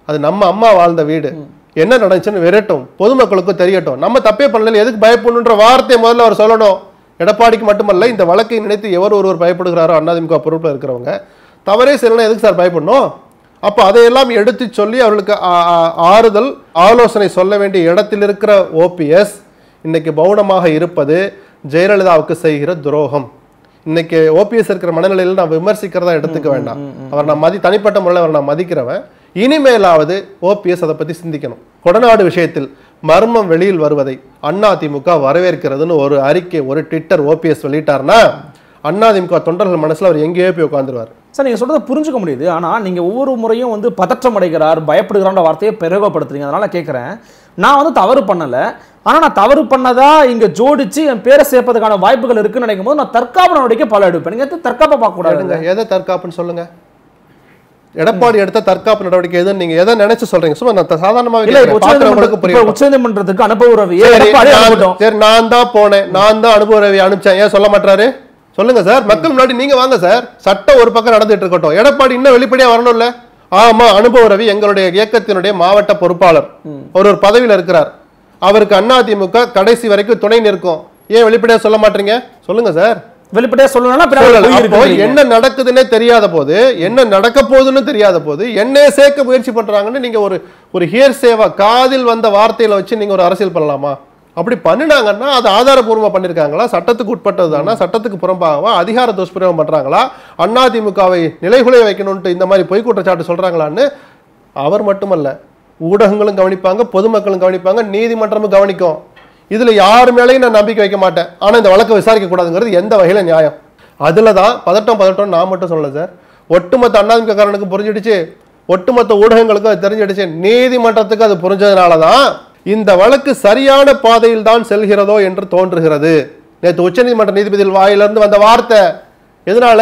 அது நம்ம அம்மா வாழ்ந்த வீடு. என்ன நடந்துச்சுன்னு விரட்டும். பொதுமக்களுக்கும் தெரியட்டும். நம்ம தப்பே பண்ணல எதுக்கு பயப்படணுன்ற வார்த்தையை முதல்ல அவர் சொல்லணும். எடப்பாடிக்கு மட்டுமல்ல இந்த வழக்கை நினைத்து எவர் ஒருவர் பயப்படுகிறாரோ அதிமுக பொறுப்பில் இருக்கிறவங்க. தவறே செய்யலாம் எதுக்கு சார் பயப்படணும்? அப்போ அதையெல்லாம் எடுத்து சொல்லி அவர்களுக்கு ஆறுதல் ஆலோசனை சொல்ல வேண்டிய இடத்தில் இருக்கிற ஓபிஎஸ் இன்னைக்கு மௌனமாக இருப்பது ஜெயலலிதாவுக்கு செய்கிற துரோகம். இன்னைக்கு ஓபிஎஸ் இருக்கிற மனநிலையில் நான் விமர்சிக்கிறதா எடுத்துக்க வேண்டாம். அவர் நான் மதி தனிப்பட்ட முறையில் அவர் நான் மதிக்கிறவன். இனிமேலாவது ஓபிஎஸ் அதை பத்தி சிந்திக்கணும். கொடநாடு விஷயத்தில் மர்மம் வெளியில் வருவதை அதிமுக வரவேற்கிறதுன்னு ஒரு அறிக்கை ஒரு ட்விட்டர் ஓபிஎஸ் வெளியிட்டார்னா அதிமுக தொண்டர்கள் மனசுல அவர் எங்கேயோ போய் உட்காந்துருவார் சார் நீங்க சொல்றதை புரிஞ்சுக்க முடியுது. ஆனா நீங்க ஒவ்வொரு முறையும் வந்து பதற்றம் அடைகிறார் பயப்படுகிறான்ற வார்த்தையை பிரயோகப்படுத்துறீங்க. அதனால கேட்குறேன் நான் வந்து தவறு பண்ணல. ஆனா நான் தவறு பண்ணதா இங்க ஜோடிச்சு என் பேரை சேர்ப்பதற்கான வாய்ப்புகள் இருக்குன்னு நினைக்கும் போது நான் தற்காப்பு நடவடிக்கை பல எடுப்பேன். நீங்க எதுக்கு தற்காப்பை பார்க்க கூடாது எடுங்க. எதை தற்காப்புன்னு சொல்லுங்க. எடப்பாடி எடுத்த தற்காப்பு நடவடிக்கை எதுன்னு நீங்க எதை நினைச்சு சொல்றீங்க? சும்மா நான் சாதாரணமாக இல்ல உச்சநீதிமன்றத்துக்கு அனுப்ப உறவு. சரி, நான் தான் போனேன். நான் தான் அனுபவ ரவி அனுப்பிச்சேன். ஏன் சொல்ல மாட்டாரு சொல்லுங்க சார். மக்கள் முன்னாடி நீங்க வாங்க சார். சட்டம் ஒரு பக்கம் நடந்துட்டு இருக்கட்டும். எடப்பாடி இன்னும் வெளிப்படையா வரணும்ல. ஆமா அனுபவ ரவி எங்களுடைய இயக்கத்தினுடைய மாவட்ட பொறுப்பாளர். அவர் ஒரு பதவியில இருக்கிறார். அவருக்கு அதிமுக கடைசி வரைக்கும் துணை நிற்கும். ஏன் வெளிப்படையா சொல்ல மாட்டீங்க? சொல்லுங்க சார். வெளிப்படையா சொல்லணும்னா. என்ன நடக்குதுன்னே தெரியாத போது என்ன நடக்க போகுதுன்னு தெரியாத போது என்னைய சேர்க்க முயற்சி பண்றாங்கன்னு நீங்க ஒரு ஒரு ஹியர் சேவா காதில் வந்த வார்த்தையில வச்சு நீங்க ஒரு அரசியல் பண்ணலாமா? அப்படி பண்ணினாங்கன்னா அது ஆதாரபூர்வமாக பண்ணியிருக்காங்களா சட்டத்துக்கு உட்பட்டது தானா சட்டத்துக்கு புறம்பாகவா? அதிகார துஷ்பிரயோகம் பண்ணுறாங்களா அதிமுகவை நிலைகுலைய வைக்கணும்ட்டு இந்த மாதிரி பொய் குற்றச்சாட்டு சொல்கிறாங்களான்னு அவர் மட்டுமல்ல. ஊடகங்களும் கவனிப்பாங்க பொதுமக்களும் கவனிப்பாங்க நீதிமன்றமும் கவனிக்கும். இதில் யார் மேலேயும் நான் நம்பிக்கை வைக்க மாட்டேன். ஆனால் இந்த வழக்கை விசாரிக்கக்கூடாதுங்கிறது எந்த வகையில் நியாயம்? அதில் தான் பதட்டம் பதட்டம் நான் மட்டும் சொல்லலை சார். ஒட்டுமொத்த அதிமுககாரனுக்கு புரிஞ்சிடுச்சு. ஒட்டுமொத்த ஊடகங்களுக்கும் அது தெரிஞ்சிடுச்சு. நீதிமன்றத்துக்கு அது புரிஞ்சதுனால தான் இந்த வழக்கு சரியான பாதையில் தான் செல்கிறதோ என்று தோன்றுகிறது. நேற்று உச்சநீதிமன்ற நீதிபதிகள் வாயிலிருந்து வந்த வார்த்தை எதனால?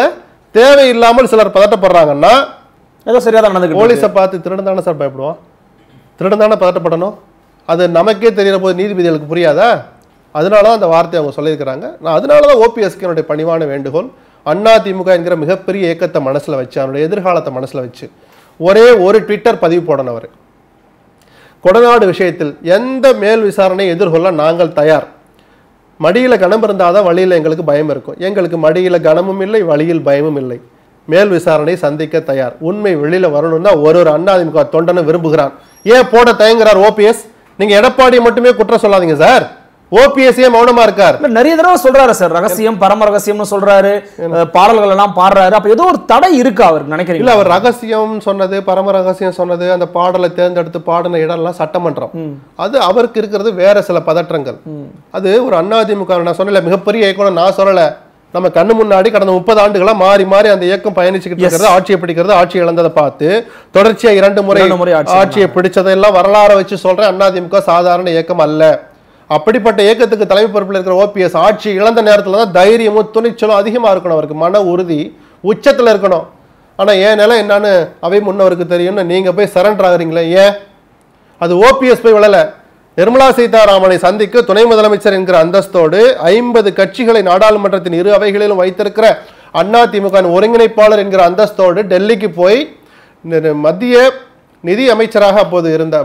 தேவையில்லாமல் சிலர் பதட்டப்படுறாங்கன்னா ஏதோ சரியா தான். போலீஸை பார்த்து திருடன் தானே சார் பயப்படுவான் திருடன் தானே பதட்டப்படணும்? அது நமக்கே தெரிகிற போது நீதிபதிகளுக்கு புரியாதா? அதனால தான் அந்த வார்த்தையை அவங்க சொல்லியிருக்கிறாங்க. நான் அதனால தான் ஓபிஎஸ்க்கு என்னுடைய பணிவான வேண்டுகோள் அண்ணா திமுக என்கிற மிகப்பெரிய இயக்கத்தை மனசுல வச்சு அவனுடைய எதிர்காலத்தை மனசுல வச்சு ஒரே ஒரு ட்விட்டர் பதிவு போடணும் அவர். கொடநாடு விஷயத்தில் எந்த மேல் விசாரணை எதிர்கொள்ள நாங்கள் தயார். மடியில கணம் இருந்தாதான் வழியில் எங்களுக்கு பயம் இருக்கும். எங்களுக்கு மடியில் கனமும் இல்லை வழியில் பயமும் இல்லை. மேல் விசாரணை சந்திக்க தயார். உண்மை வெளியில் வரணும்னா ஒரு ஒரு அதிமுக தொண்டனை விரும்புகிறான். ஏன் போட தயங்குறார் ஓபிஎஸ் நீங்கள் எடப்பாடியை மட்டுமே குற்றம் சொல்லாதீங்க சார். ஓபிஎஸ்ஏ மௌனமா இருக்கார். இல்ல நிறைய தடவை சொல்றாரு சார் ரகசியம் பரம ரகசியம்னு சொல்றாரு பாடல்கள் எல்லாம் பாடுறாரு. அப்ப ஏதோ ஒரு தடை இருக்கா அவருக்கு இல்ல நினைக்கிறீங்க அவர் ரகசியம் சொன்னது பரம ரகசியம் சொன்னது அந்த பாடலை தேர்ந்தெடுத்து பாடின இடம்லாம் சட்டமன்றம். அது அவருக்கு இருக்கிறது வேற சில பதற்றங்கள். அது ஒரு அதிமுக நான் சொன்னல மிகப்பெரிய இயக்கம் நான் சொல்லல. நம்ம கண்ணு முன்னாடி கடந்த முப்பது ஆண்டுகளா மாறி மாறி அந்த இயக்கம் பயணிச்சுக்கிட்டு இருக்கிறது ஆட்சியை பிடிக்கிறது ஆட்சி இழந்ததை பார்த்து தொடர்ச்சியா இரண்டு முறை முறை ஆட்சி ஆட்சியை பிடிச்சதெல்லாம் வரலாறு வச்சு சொல்றேன் அதிமுக சாதாரண இயக்கம் அல்ல. அப்படிப்பட்ட இயக்கத்துக்கு தலைமை பொறுப்பில் இருக்கிற ஓபிஎஸ் ஆட்சி இழந்த நேரத்தில் தான் தைரியமும் துணிச்சலும் அதிகமாக இருக்கணும். அவருக்கு மன உறுதி உச்சத்தில் இருக்கணும். ஆனால் ஏன் நிலை என்னன்னு அவை முன்னவருக்கு தெரியும்னு நீங்கள் போய் சரண்டர் ஆகுறீங்களே? ஏன்? அது ஓபிஎஸ் போய் விழல. நிர்மலா சீதாராமனை சந்திக்க துணை முதலமைச்சர் என்கிற அந்தஸ்தோடு ஐம்பது கட்சிகளை நாடாளுமன்றத்தின் இரு அவைகளிலும் வைத்திருக்கிற அண்ணா திமுக ஒருங்கிணைப்பாளர் என்கிற அந்தஸ்தோடு டெல்லிக்கு போய் மத்திய நிதி அமைச்சராக அப்போது இருந்த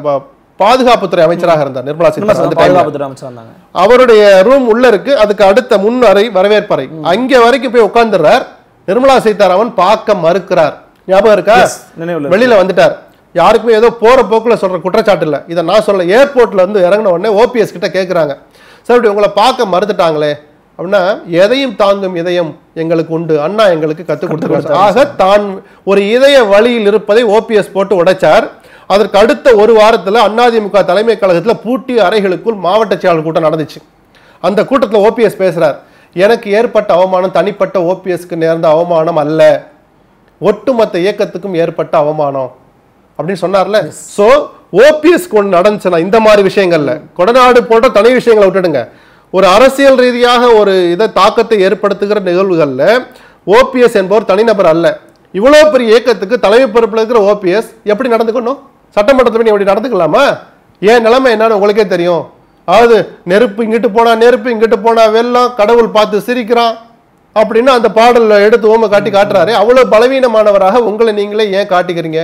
பாதுகாப்புத்துறை அமைச்சராக இருந்தார். நிர்மலா சீதாராமன். அவருடைய ரூம் உள்ள இருக்கு. அதுக்கு அடுத்த முன் அறை வரவேற்பறை அங்க வரைக்கும் போய் உட்கார்ந்துறார் நிர்மலா சீதாராமன் பார்க்க மறுக்கிறார். ஞாபகம் இருக்கா. வெளியில வந்துட்டார். யாருக்குமே ஏதோ போற போக்குல சொல்ற குற்றச்சாட்டு இல்ல. இதை நான் சொல்ல ஏர்போர்ட்ல இருந்து இறங்கின உடனே ஓபிஎஸ் கிட்ட கேக்குறாங்க. சார் இப்படி உங்களை பார்க்க மறுத்துட்டாங்களே? அப்படின்னா எதையும் தாங்கும் இதயம் எங்களுக்கு உண்டு. அண்ணா எங்களுக்கு கத்துக் கொடுத்துருக்காரு. ஆக தான் ஒரு இதய வழியில் இருப்பதை ஓபிஎஸ் போட்டு உடைச்சார். அதற்கு அடுத்த ஒரு வாரத்துல அதிமுக தலைமை கழகத்துல பூட்டிய அறைகளுக்குள் மாவட்ட செயலாளர் கூட்டம் நடந்துச்சு. அந்த கூட்டத்துல ஓபிஎஸ் பேசுறார். எனக்கு ஏற்பட்ட அவமானம் தனிப்பட்ட ஓபிஎஸ்க்கு நேர்ந்த அவமானம் அல்ல. ஒட்டுமொத்த இயக்கத்துக்கும் ஏற்பட்ட அவமானம். அப்படின்னு சொன்னார்ல. சோ ஓபிஎஸ் கொண்டு நடந்துச்சுன்னா இந்த மாதிரி விஷயங்கள்ல கொடநாடு போன்ற தனி விஷயங்களை விட்டுடுங்க. ஒரு அரசியல் ரீதியாக ஒரு இதை தாக்கத்தை ஏற்படுத்துகிற நிகழ்வுகள்ல ஓபிஎஸ் என்பவர் தனிநபர் அல்ல. இவ்வளவு பெரிய இயக்கத்துக்கு தலைமை பொறுப்பில் இருக்கிற ஓபிஎஸ் எப்படி நடந்துக்கணும்? சட்டமன்றத்தில் நீ அப்படி நடந்துக்கலாமா? ஏன் நிலைமை என்னன்னு உங்களுக்கே தெரியும். அதாவது நெருப்பு இங்கிட்டு போனா நெருப்பு இங்கிட்டு போனா வெள்ளம் கடவுள் பார்த்து சிரிக்கிறான் அப்படின்னு அந்த பாடலில் எடுத்து ஓம காட்டி காட்டுறாரு. அவ்வளோ பலவீனமானவராக உங்களை நீங்களே ஏன் காட்டிக்கிறீங்க?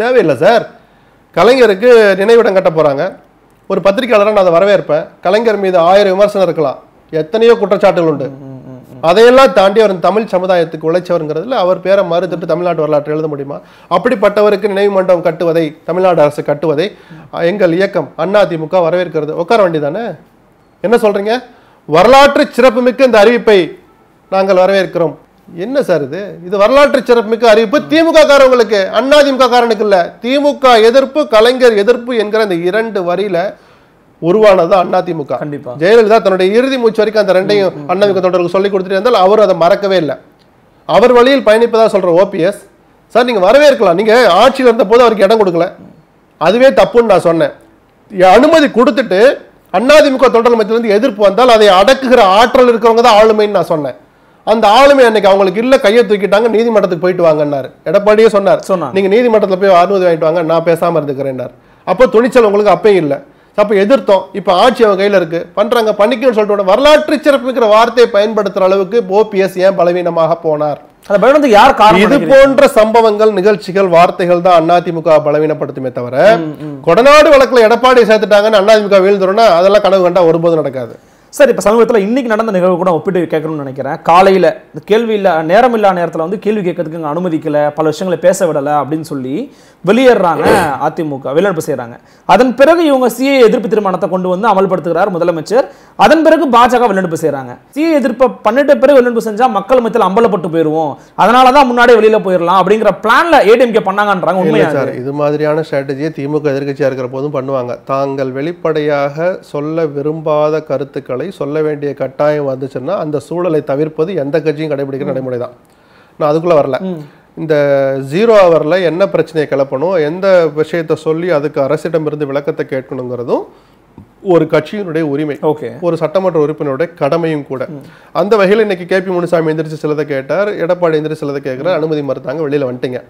தேவையில்லை சார். கலைஞருக்கு நினைவிடம் கட்ட போகிறாங்க ஒரு பத்திரிகையாளராக நான் அதை வரவேற்பேன். கலைஞர் மீது ஆயிரம் விமர்சனம் இருக்கலாம். எத்தனையோ குற்றச்சாட்டுகள் உண்டு. அதையெல்லாம் தாண்டி அவர் தமிழ் சமுதாயத்துக்கு உழைச்சவருங்கிறதுல அவர் பேரை மறுத்துட்டு தமிழ்நாட்டு வரலாற்றை எழுத முடியுமா? அப்படிப்பட்டவருக்கு நினைவு மண்டபம் கட்டுவதை தமிழ்நாடு அரசு கட்டுவதை எங்கள் இயக்கம் அதிமுக வரவேற்கிறது. உட்கார வேண்டியதானே? என்ன சொல்றீங்க? வரலாற்று சிறப்புமிக்க இந்த அறிவிப்பை நாங்கள் வரவேற்கிறோம். என்ன சார் இது? இது வரலாற்று சிறப்புமிக்க அறிவிப்பு. திமுக காரவங்களுக்கு அதிமுக காரனுக்கு இல்ல. திமுக எதிர்ப்பு கலைஞர் எதிர்ப்பு என்கிற இந்த இரண்டு வரியில உருவானது அதிமுக கண்டிப்பா. ஜெயலலிதா தன்னுடைய இறுதி மூச்சு வரைக்கும் அந்த ரெண்டையும் அண்ணாமிக தொண்டர்களுக்கு சொல்லி கொடுத்துட்டு இருந்தால் அவர் அதை மறக்கவே இல்லை. அவர் வழியில் பயணிப்பதா சொல்ற ஓபிஎஸ் சார் நீங்க வரவேற்கலாம். நீங்க ஆட்சியில் இருந்த போது அவருக்கு இடம் கொடுக்கல. அதுவே தப்புன்னு நான் சொன்னேன். அனுமதி கொடுத்துட்டு அதிமுக தொண்டர்கள் மத்தியிலிருந்து எதிர்ப்பு வந்தால் அதை அடக்குகிற ஆற்றல் இருக்கிறவங்க தான் ஆளுமைன்னு நான் சொன்னேன். அந்த ஆளுமை அன்னைக்கு அவங்களுக்கு இல்ல கையை தூக்கிட்டாங்க நீதிமன்றத்துக்கு போயிட்டு வாங்கன்னாரு. எடப்பாடியே சொன்னார். நீங்க நீதிமன்றத்துல போய் அனுமதி வாங்கிட்டு வாங்க நான் பேசாம இருந்துக்கிறேன்னார். அப்போ துணிச்சல் உங்களுக்கு அப்பயும் இல்லை. அப்ப எதிர்த்தோம். இப்ப ஆட்சி அவங்க கையில இருக்கு. பண்றாங்க பண்ணிக்கணும்னு சொல்லிட்டு வரலாற்று சிறப்புங்கிற வார்த்தையை பயன்படுத்துற அளவுக்கு ஓபிஎஸ் ஏன் பலவீனமாக போனார்? பயணத்துக்கு யார் காரணம் இது? போன்ற சம்பவங்கள் நிகழ்ச்சிகள் வார்த்தைகள் தான் அதிமுக பலவீனப்படுத்துமே தவிர கொடநாடு வழக்குல எடப்பாடி சேர்த்துட்டாங்கன்னு அதிமுக வீழ்ந்துரும்னா அதெல்லாம் கனவு கண்டா ஒருபோதும் நடக்காது. சார் இப்போ சமீபத்தில் இன்னைக்கு நடந்த நிகழ்வு கூட ஒப்பிட்டு கேட்கணும்னு நினைக்கிறேன். காலையில் இந்த கேள்வி இல்ல நேரம் இல்லா நேரத்தில் வந்து கேள்வி கேட்கறதுக்கு இங்கே அனுமதிக்கல பல விஷயங்களை பேச விடலை அப்படின்னு சொல்லி வெளியேறாங்க அதிமுக வெளிநடப்பு செய்கிறாங்க அதன் பிறகு இவங்க சிஏ எதிர்ப்பு தீர்மானத்தை கொண்டு வந்து அமல்படுத்துகிறார் முதலமைச்சர். அதன் பிறகு பாஜக வெளிநடப்பு செய்கிறாங்க சிஏ எதிர்ப்பை பண்ணிட்ட பிறகு வெளிநடப்பு செஞ்சால் மக்கள் மத்தியில் அம்பலப்பட்டு போயிடுவோம் அதனால தான் முன்னாடியே வெளியில் போயிடலாம் அப்படிங்கிற பிளான்ல ஏடிஎம்கே பண்ணாங்கன்றாங்க இல்லை உண்மையா சார் இது மாதிரியான ஸ்ட்ராட்டஜியை திமுக எதிர்க்கட்சியா இருக்கிற போதும் பண்ணுவாங்க. தாங்கள் வெளிப்படையாக சொல்ல விரும்பாத கருத்துக்களை சொல்ல வேண்டிய கட்டாயம் வந்துச்சுன்னா அந்த சூழலை தவிர்ப்பது எந்த கட்சியும் கடைபிடிக்கிற நடைமுறை தான் நான் அதுக்குள்ள வரல. இந்த ஜீரோ ஹவரில் என்ன பிரச்சனையை கிளப்பணும் எந்த விஷயத்தை சொல்லி அதுக்கு அரசிடமிருந்து விளக்கத்தை கேட்கணுங்கிறதும் ஒரு கட்சியினுடைய உரிமை. ஓகே. ஒரு சட்டமன்ற உறுப்பினருடைய கடமையும் கூட. அந்த வகையில் இன்னைக்கு கேபி முனுசாமி எந்திரிச்சு சிலதை கேட்டார் எடப்பாடி எந்திரிச்சு சிலதை கேட்கிறார் அனுமதி மறுத்தாங்க வெளியில வந்துட்டீங்க.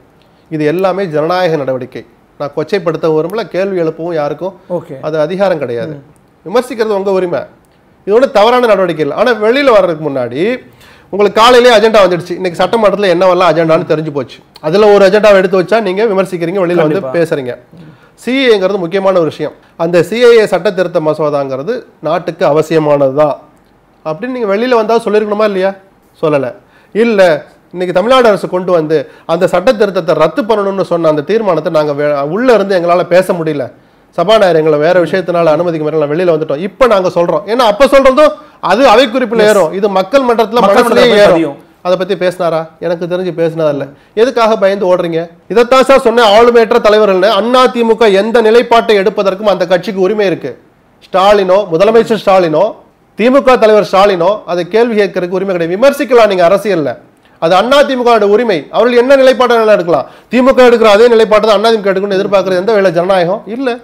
இது எல்லாமே ஜனநாயக நடவடிக்கை. நான் கொச்சைப்படுத்த விரும்பல கேள்வி எழுப்பவும் யாருக்கும் அது அதிகாரம் கிடையாது. விமர்சிக்கிறது உங்க உரிமை. இது ஒன்றும் தவறான நடவடிக்கை இல்லை. ஆனா வெளியில வர்றதுக்கு முன்னாடி உங்களுக்கு காலையிலேயே அஜெண்டா வந்துடுச்சு. இன்னைக்கு சட்டமன்றத்தில் என்னவெல்லாம் அஜெண்டான்னு தெரிஞ்சு போச்சு. அதுல ஒரு அஜெண்டாவை எடுத்து வச்சா நீங்க விமர்சிக்கிறீங்க வெளியில வந்து. பேசுறீங்க. சிஏங்கிறது முக்கியமான ஒரு விஷயம். அந்த சிஏஏ சட்ட திருத்த மசோதாங்கிறது நாட்டுக்கு அவசியமானதுதான். அப்படின்னு நீங்க வெளியில வந்தா சொல்லிருக்கணுமா இல்லையா? சொல்லல. இல்ல இன்னைக்கு தமிழ்நாடு அரசு கொண்டு வந்து அந்த சட்ட திருத்தத்தை ரத்து பண்ணணும்னு சொன்ன அந்த தீர்மானத்தை நாங்க வே- உள்ள இருந்து எங்களால பேச முடியல. சபாநாயகர் எங்களை வேற விஷயத்தினால அனுமதிக்க மாதிரி வெளியில வந்துட்டோம். இப்ப நாங்க சொல்றோம். ஏன்னா அப்ப சொல்றதும் அது அவை குறிப்பில் ஏறும். இது மக்கள் மன்றத்துல மக்கள் மனசுலயே ஏறும். அதை பத்தி பேசினாரா? எனக்கு தெரிஞ்சு பேசினதில்ல எதுக்காக பயந்து ஓடுறீங்க? இதைத்தான் சார் சொன்னேன் ஆளுமையற்ற தலைவர்கள் அண்ணா திமுக எந்த நிலைப்பாட்டை எடுப்பதற்கும் அந்த கட்சிக்கு உரிமை இருக்கு. ஸ்டாலினோ முதலமைச்சர் ஸ்டாலினோ திமுக தலைவர் ஸ்டாலினோ அதை கேள்வி கேட்கறதுக்கு உரிமை கிடையாது. விமர்சிக்கலாம் நீங்க அரசியல்ல. அது அண்ணா திமுக உரிமை. அவர்கள் என்ன நிலைப்பாட்டை எடுக்கலாம். திமுக எடுக்கிற அதே நிலைப்பாட்டை தான் அண்ணா திமுக எடுக்கணும்னு எதிர்பார்க்கறது எந்த வேலை ஜனநாயகம்? இல்ல.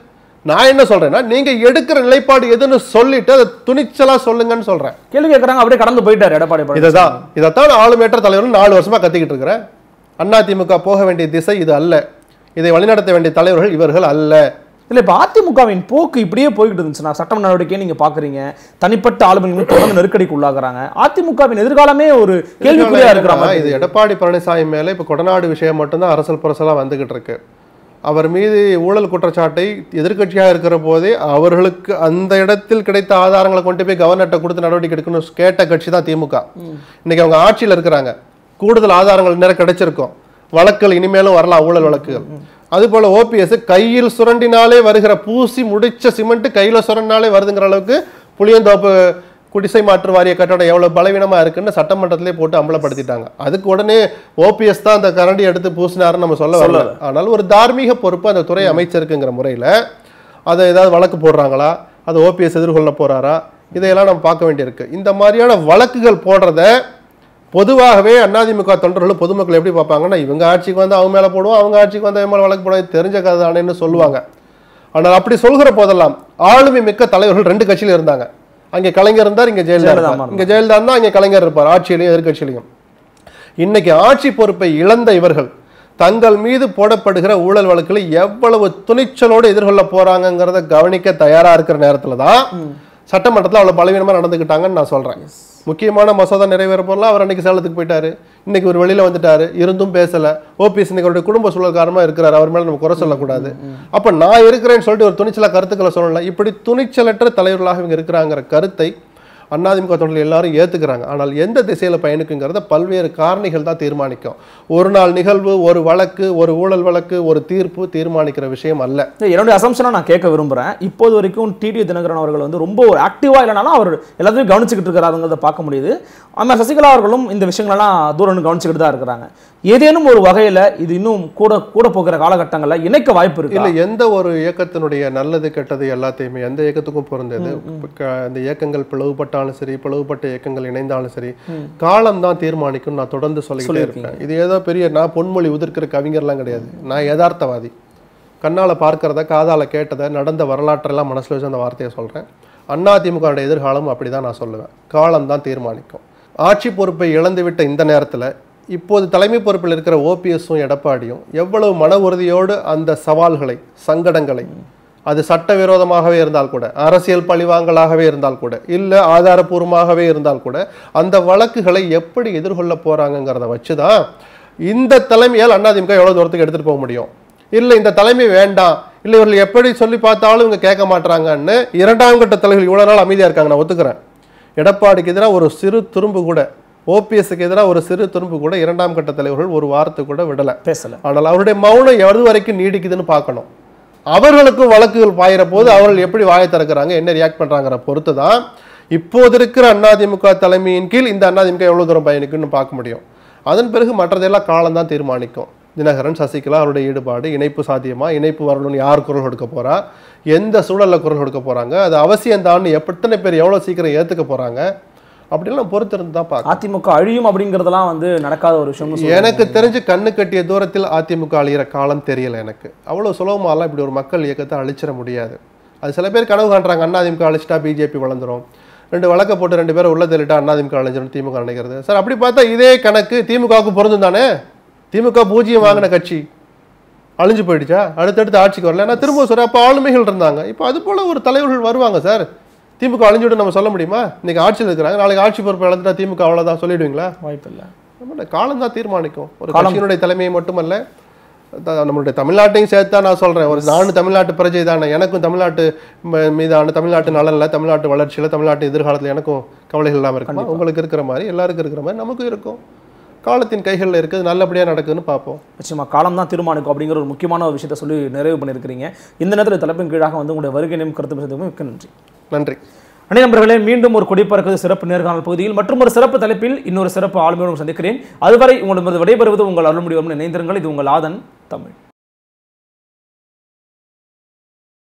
நான் என்ன சொல்றேன்னா நீங்க எடுக்கிற நிலைப்பாடு எதுன்னு சொல்லிட்டு அதை துணிச்சலா சொல்லுங்கன்னு சொல்றேன். கேள்வி கேட்கறாங்க அப்படியே கடந்து போயிட்டாரு எடப்பாடி. இதுதான் இதைத்தான் ஆளுமேற்ற தலைவர் நாலு வருஷமா கத்திக்கிட்டு இருக்கிறேன் அண்ணா திமுக போக வேண்டிய திசை இது அல்ல. இதை வழிநடத்த வேண்டிய தலைவர்கள் இவர்கள் அல்ல. இல்ல இப்ப அதிமுகவின் போக்கு இப்படியே போய்கிட்டு இருந்துச்சுன்னா சட்டமன்ற நடவடிக்கையை நீங்க பாக்குறீங்க. தனிப்பட்ட ஆளுமைகளும் தொடர்ந்து நெருக்கடிக்கு உள்ளாகுறாங்க. அதிமுகவின் எதிர்காலமே ஒரு கேள்விக்குறியா இருக்கிற என்னன்னா, மாதிரி இது எடப்பாடி பழனிசாமி மேல இப்ப கொடநாடு விஷயம் மட்டும்தான் அரசல் புரசலா வந்துகிட்டு இருக்கு. அவர் மீது ஊழல் குற்றச்சாட்டை எதிர்க்கட்சியாக இருக்கிற போதே அவர்களுக்கு அந்த இடத்தில் கிடைத்த ஆதாரங்களை கொண்டு போய் கவர்னர்கிட்ட கொடுத்து நடவடிக்கை எடுக்கணும் கேட்ட கட்சி தான் திமுக. இன்னைக்கு அவங்க ஆட்சியில் இருக்கிறாங்க. கூடுதல் ஆதாரங்கள் நேரம் கிடைச்சிருக்கும். வழக்குகள் இனிமேலும் வரலாம் ஊழல் வழக்குகள். அதுபோல் ஓபிஎஸ் கையில் சுரண்டினாலே வருகிற பூசி முடிச்ச சிமெண்ட் கையில் சுரண்டினாலே வருதுங்கிற அளவுக்கு புளியந்தோப்பு குடிசை மாற்று வாரிய கட்டடம் எவ்வளவு பலவீனமா இருக்குன்னு சட்டமன்றத்திலே போட்டு அம்பலப்படுத்திட்டாங்க. அதுக்கு உடனே ஓபிஎஸ் தான் அந்த கரண்டி எடுத்து பூசினாருன்னு நம்ம சொல்ல வரல. ஆனால் ஒரு தார்மீக பொறுப்பு அந்த துறை அமைச்சருக்குங்கிற முறையில அதை ஏதாவது வழக்கு போடுறாங்களா? அதை ஓபிஎஸ் எதிர்கொள்ள போறாரா? இதையெல்லாம் நம்ம பார்க்க வேண்டியிருக்கு. இந்த மாதிரியான வழக்குகள் போடுறத பொதுவாகவே அதிமுக தொண்டர்கள் பொதுமக்கள் எப்படி பார்ப்பாங்கன்னா இவங்க ஆட்சிக்கு வந்து அவங்க மேல போடுவோம் அவங்க ஆட்சிக்கு வந்து அவங்க மேல வழக்கு போடுவோம் தெரிஞ்ச கதை தானேன்னு சொல்லுவாங்க. ஆனால் அப்படி சொல்கிற போதெல்லாம் ஆளுமை மிக்க தலைவர்கள் ரெண்டு கட்சியில இருந்தாங்க. அங்கே கலைஞர் இருந்தார் இங்க ஜெயலலிதா. இங்க ஜெயலலிதா இருந்தா அங்கே கலைஞர் இருப்பார் ஆட்சியிலையும் எதிர்க்கட்சியிலையும். இன்னைக்கு ஆட்சி பொறுப்பை இழந்த இவர்கள் தங்கள் மீது போடப்படுகிற ஊழல் வழக்குகளை எவ்வளவு துணிச்சலோடு எதிர்கொள்ள போறாங்கங்கிறத கவனிக்க தயாரா இருக்கிற நேரத்துல தான் சட்டமன்றத்துல அவ்வளவு பலவீனமா நடந்துக்கிட்டாங்கன்னு நான் சொல்றேன். முக்கியமான மசோதா நிறைவேற போறலாம் அவர் அன்னைக்கு சேலத்துக்கு போயிட்டாரு. இன்னைக்கு ஒரு வெளியில வந்துட்டாரு. இருந்தும் பேசல. ஓபிஎஸ் இன்னைக்கு அவருடைய குடும்ப சூழல் காரணமா இருக்கிறார். அவர் மேல நம்ம குறை சொல்லக்கூடாது. அப்ப நான் இருக்கிறேன்னு சொல்லிட்டு ஒரு துணிச்சலா கருத்துக்களை சொல்லலாம் இப்படி துணிச்சலற்ற தலைவர்களாக இவங்க இருக்கிறாங்கிற கருத்தை அதிமுக தொண்டர்கள் எல்லாரும் ஏற்றுக்கிறாங்க ஆனால் எந்த திசையில் பயணிக்குங்கிறத பல்வேறு காரணிகள் தான் தீர்மானிக்கும். ஒரு நாள் நிகழ்வு ஒரு வழக்கு ஒரு ஊழல் வழக்கு ஒரு தீர்ப்பு தீர்மானிக்கிற விஷயம் அல்ல. என்னுடைய அசம்ஷனாக நான் கேட்க விரும்புகிறேன் இப்போது வரைக்கும் டிடி தினகரன் அவர்கள் வந்து ரொம்ப ஒரு ஆக்டிவாக இல்லைனாலும் அவர் எல்லாத்தையும் கவனிச்சுக்கிட்டு இருக்கிறாருங்கிறத பார்க்க முடியுது. ஆனால் சசிகலா அவர்களும் இந்த விஷயங்களெல்லாம் தூரம் கவனிச்சுக்கிட்டு தான் இருக்கிறாங்க. ஏதேனும் ஒரு வகையில இது இன்னும் கூட கூட போகிற காலகட்டங்கள்ல இணைக்க வாய்ப்பு இருக்கு? இல்ல எந்த ஒரு இயக்கத்தினுடைய நல்லது கெட்டது எல்லாத்தையுமே எந்த இயக்கத்துக்கும் க- அந்த இயக்கங்கள் பிளவுபட்டாலும் சரி பிளவுபட்ட இயக்கங்கள் இணைந்தாலும் சரி காலம் தான் தீர்மானிக்கும் நான் தொடர்ந்து சொல்லிக்கிட்டே இருப்பேன் இது ஏதோ பெரிய நான் பொன்மொழி உதிர்க்கிற கவிஞர்லாம் கிடையாது. நான் யதார்த்தவாதி. கண்ணால பார்க்கறத காதால கேட்டதை நடந்த வரலாற்றெல்லாம் மனசுல வச்சு அந்த வார்த்தையை சொல்றேன். அதிமுக எதிர்காலம் அப்படிதான் நான் சொல்லுவேன். காலம் தான் தீர்மானிக்கும். ஆட்சி பொறுப்பை இழந்துவிட்ட இந்த நேரத்துல இப்போது தலைமை பொறுப்பில் இருக்கிற ஓபிஎஸும் எடப்பாடியும் எவ்வளவு மன உறுதியோடு அந்த சவால்களை சங்கடங்களை அது சட்டவிரோதமாகவே இருந்தால் கூட அரசியல் பழிவாங்கலாகவே இருந்தால் கூட இல்லை ஆதாரபூர்வமாகவே இருந்தால் கூட அந்த வழக்குகளை எப்படி எதிர்கொள்ள வச்சு தான் இந்த தலைமையால் அதிமுக எவ்வளோ தூரத்துக்கு எடுத்துகிட்டு போக முடியும்? இல்லை இந்த தலைமை வேண்டாம். இல்லை இவர்கள் எப்படி சொல்லி பார்த்தாலும் இவங்க கேட்க மாட்டாங்கன்னு இரண்டாம் கட்ட தலைவர்கள் இவ்வளோ நாள் அமைதியாக இருக்காங்க நான் ஒத்துக்கிறேன். எடப்பாடிக்கு எதிராக ஒரு சிறு துரும்பு கூட ஓபிஎஸ்க்கு எதிராக ஒரு சிறு துரும்பு கூட இரண்டாம் கட்ட தலைவர்கள் ஒரு வார்த்தை கூட விடல. பேசல. ஆனால் அவருடைய மௌனம் எது வரைக்கும் நீடிக்குதுன்னு பார்க்கணும். அவர்களுக்கும் வழக்குகள் பாயிற போது அவர்கள் எப்படி வாயை திறக்கிறாங்க என்ன ரியாக்ட் பண்றாங்கிற பொறுத்து தான் இப்போது இருக்கிற அதிமுக தலைமையின் கீழ் இந்த அதிமுக எவ்வளவு தூரம் பயணிக்குன்னு பார்க்க முடியும். அதன் பிறகு மற்றதெல்லாம் காலம் தான் தீர்மானிக்கும். தினகரன் சசிகலா அவருடைய ஈடுபாடு இணைப்பு சாத்தியமா இணைப்பு வரணும்னு யார் குரல் கொடுக்க போறா எந்த சூழல்ல குரல் கொடுக்க போறாங்க அது அவசியம் தான் எத்தனை பேர் எவ்வளவு சீக்கிரம் ஏத்துக்க போறாங்க அப்படிலாம் பொறுத்திருந்து தான் பார்க்கணும். அதிமுக அழியும் அப்படிங்கறதெல்லாம் வந்து நடக்காத ஒரு விஷயம் எனக்கு தெரிஞ்சு கண்ணு கட்டிய தூரத்தில் அதிமுக அழியிற காலம் தெரியல எனக்கு. அவ்வளவு சுலபமாலாம் இப்படி ஒரு மக்கள் இயக்கத்தை அழிச்சிட முடியாது. அது சில பேர் கனவு காண்றாங்க அண்ணா அதிமுக அழிச்சிட்டா பிஜேபி வளர்ந்துரும். ரெண்டு வழக்கை போட்டு ரெண்டு பேரும் உள்ள தள்ளிட்டா அண்ணா அதிமுக அழிஞ்சிடும் திமுக நினைக்கிறது சார் அப்படி பார்த்தா இதே கணக்கு திமுகவுக்கு பொருந்தும் தானே? திமுக பூஜ்ஜியம் வாங்கின கட்சி. அழிஞ்சு போயிடுச்சா? அடுத்தடுத்து ஆட்சிக்கு வரல. ஏன்னா திரும்ப சொல்ற அப்போ ஆளுமைகள் இருந்தாங்க. இப்போ அது போல ஒரு தலைவர்கள் வருவாங்க சார். திமுக அழிஞ்சுட்டு நம்ம சொல்ல முடியுமா? இன்னைக்கு ஆட்சியில் இருக்கிறாங்க. நாளைக்கு ஆட்சி பொறுப்பு இழந்துட்டா திமுக அவ்வளவுதான் சொல்லிடுவீங்களா? வாய்ப்பு இல்லை நம்மளோட காலம் தான் தீர்மானிக்கும். ஒரு கட்சியினுடைய தலைமையை மட்டுமல்ல நம்மளுடைய தமிழ்நாட்டையும் சேர்த்து தான் நான் சொல்றேன். ஒரு நானும் தமிழ்நாட்டு பிரஜை தானே. எனக்கும் தமிழ்நாட்டு மீதான தமிழ்நாட்டு நலன்ல தமிழ்நாட்டு வளர்ச்சியில தமிழ்நாட்டு எதிர்காலத்துல எனக்கும் கவலைகள் இல்லாமல் இருக்குமா? உங்களுக்கு இருக்கிற மாதிரி எல்லாருக்கும் இருக்கிற மாதிரி நமக்கும் இருக்கும். காலத்தின் கைகளில் இருக்குது நல்லபடியாக நடக்குதுன்னு பார்ப்போம். நிச்சயமா காலம் தான் தீர்மானிக்கும் அப்படிங்கிற ஒரு முக்கியமான ஒரு விஷயத்தை சொல்லி நிறைவு பண்ணியிருக்கிறீங்க. இந்த நேரத்தில் தலைப்பின் கீழாக வந்து உங்களுடைய வருகையினையும் கருத்து பேசுறதுக்கு மிக்க நன்றி. நன்றி. அணி நண்பர்களே மீண்டும் ஒரு கொடிப்பறக்குது சிறப்பு நேர்காணல் பகுதியில் மற்றும் ஒரு சிறப்பு தலைப்பில் இன்னொரு சிறப்பு ஆளுமையோடு சந்திக்கிறேன். அதுவரை உங்களிடமிருந்து விடைபெறுவது உங்கள் அருள்மொழி இணைந்திருங்கள். இது உங்கள் ஆதன் தமிழ்.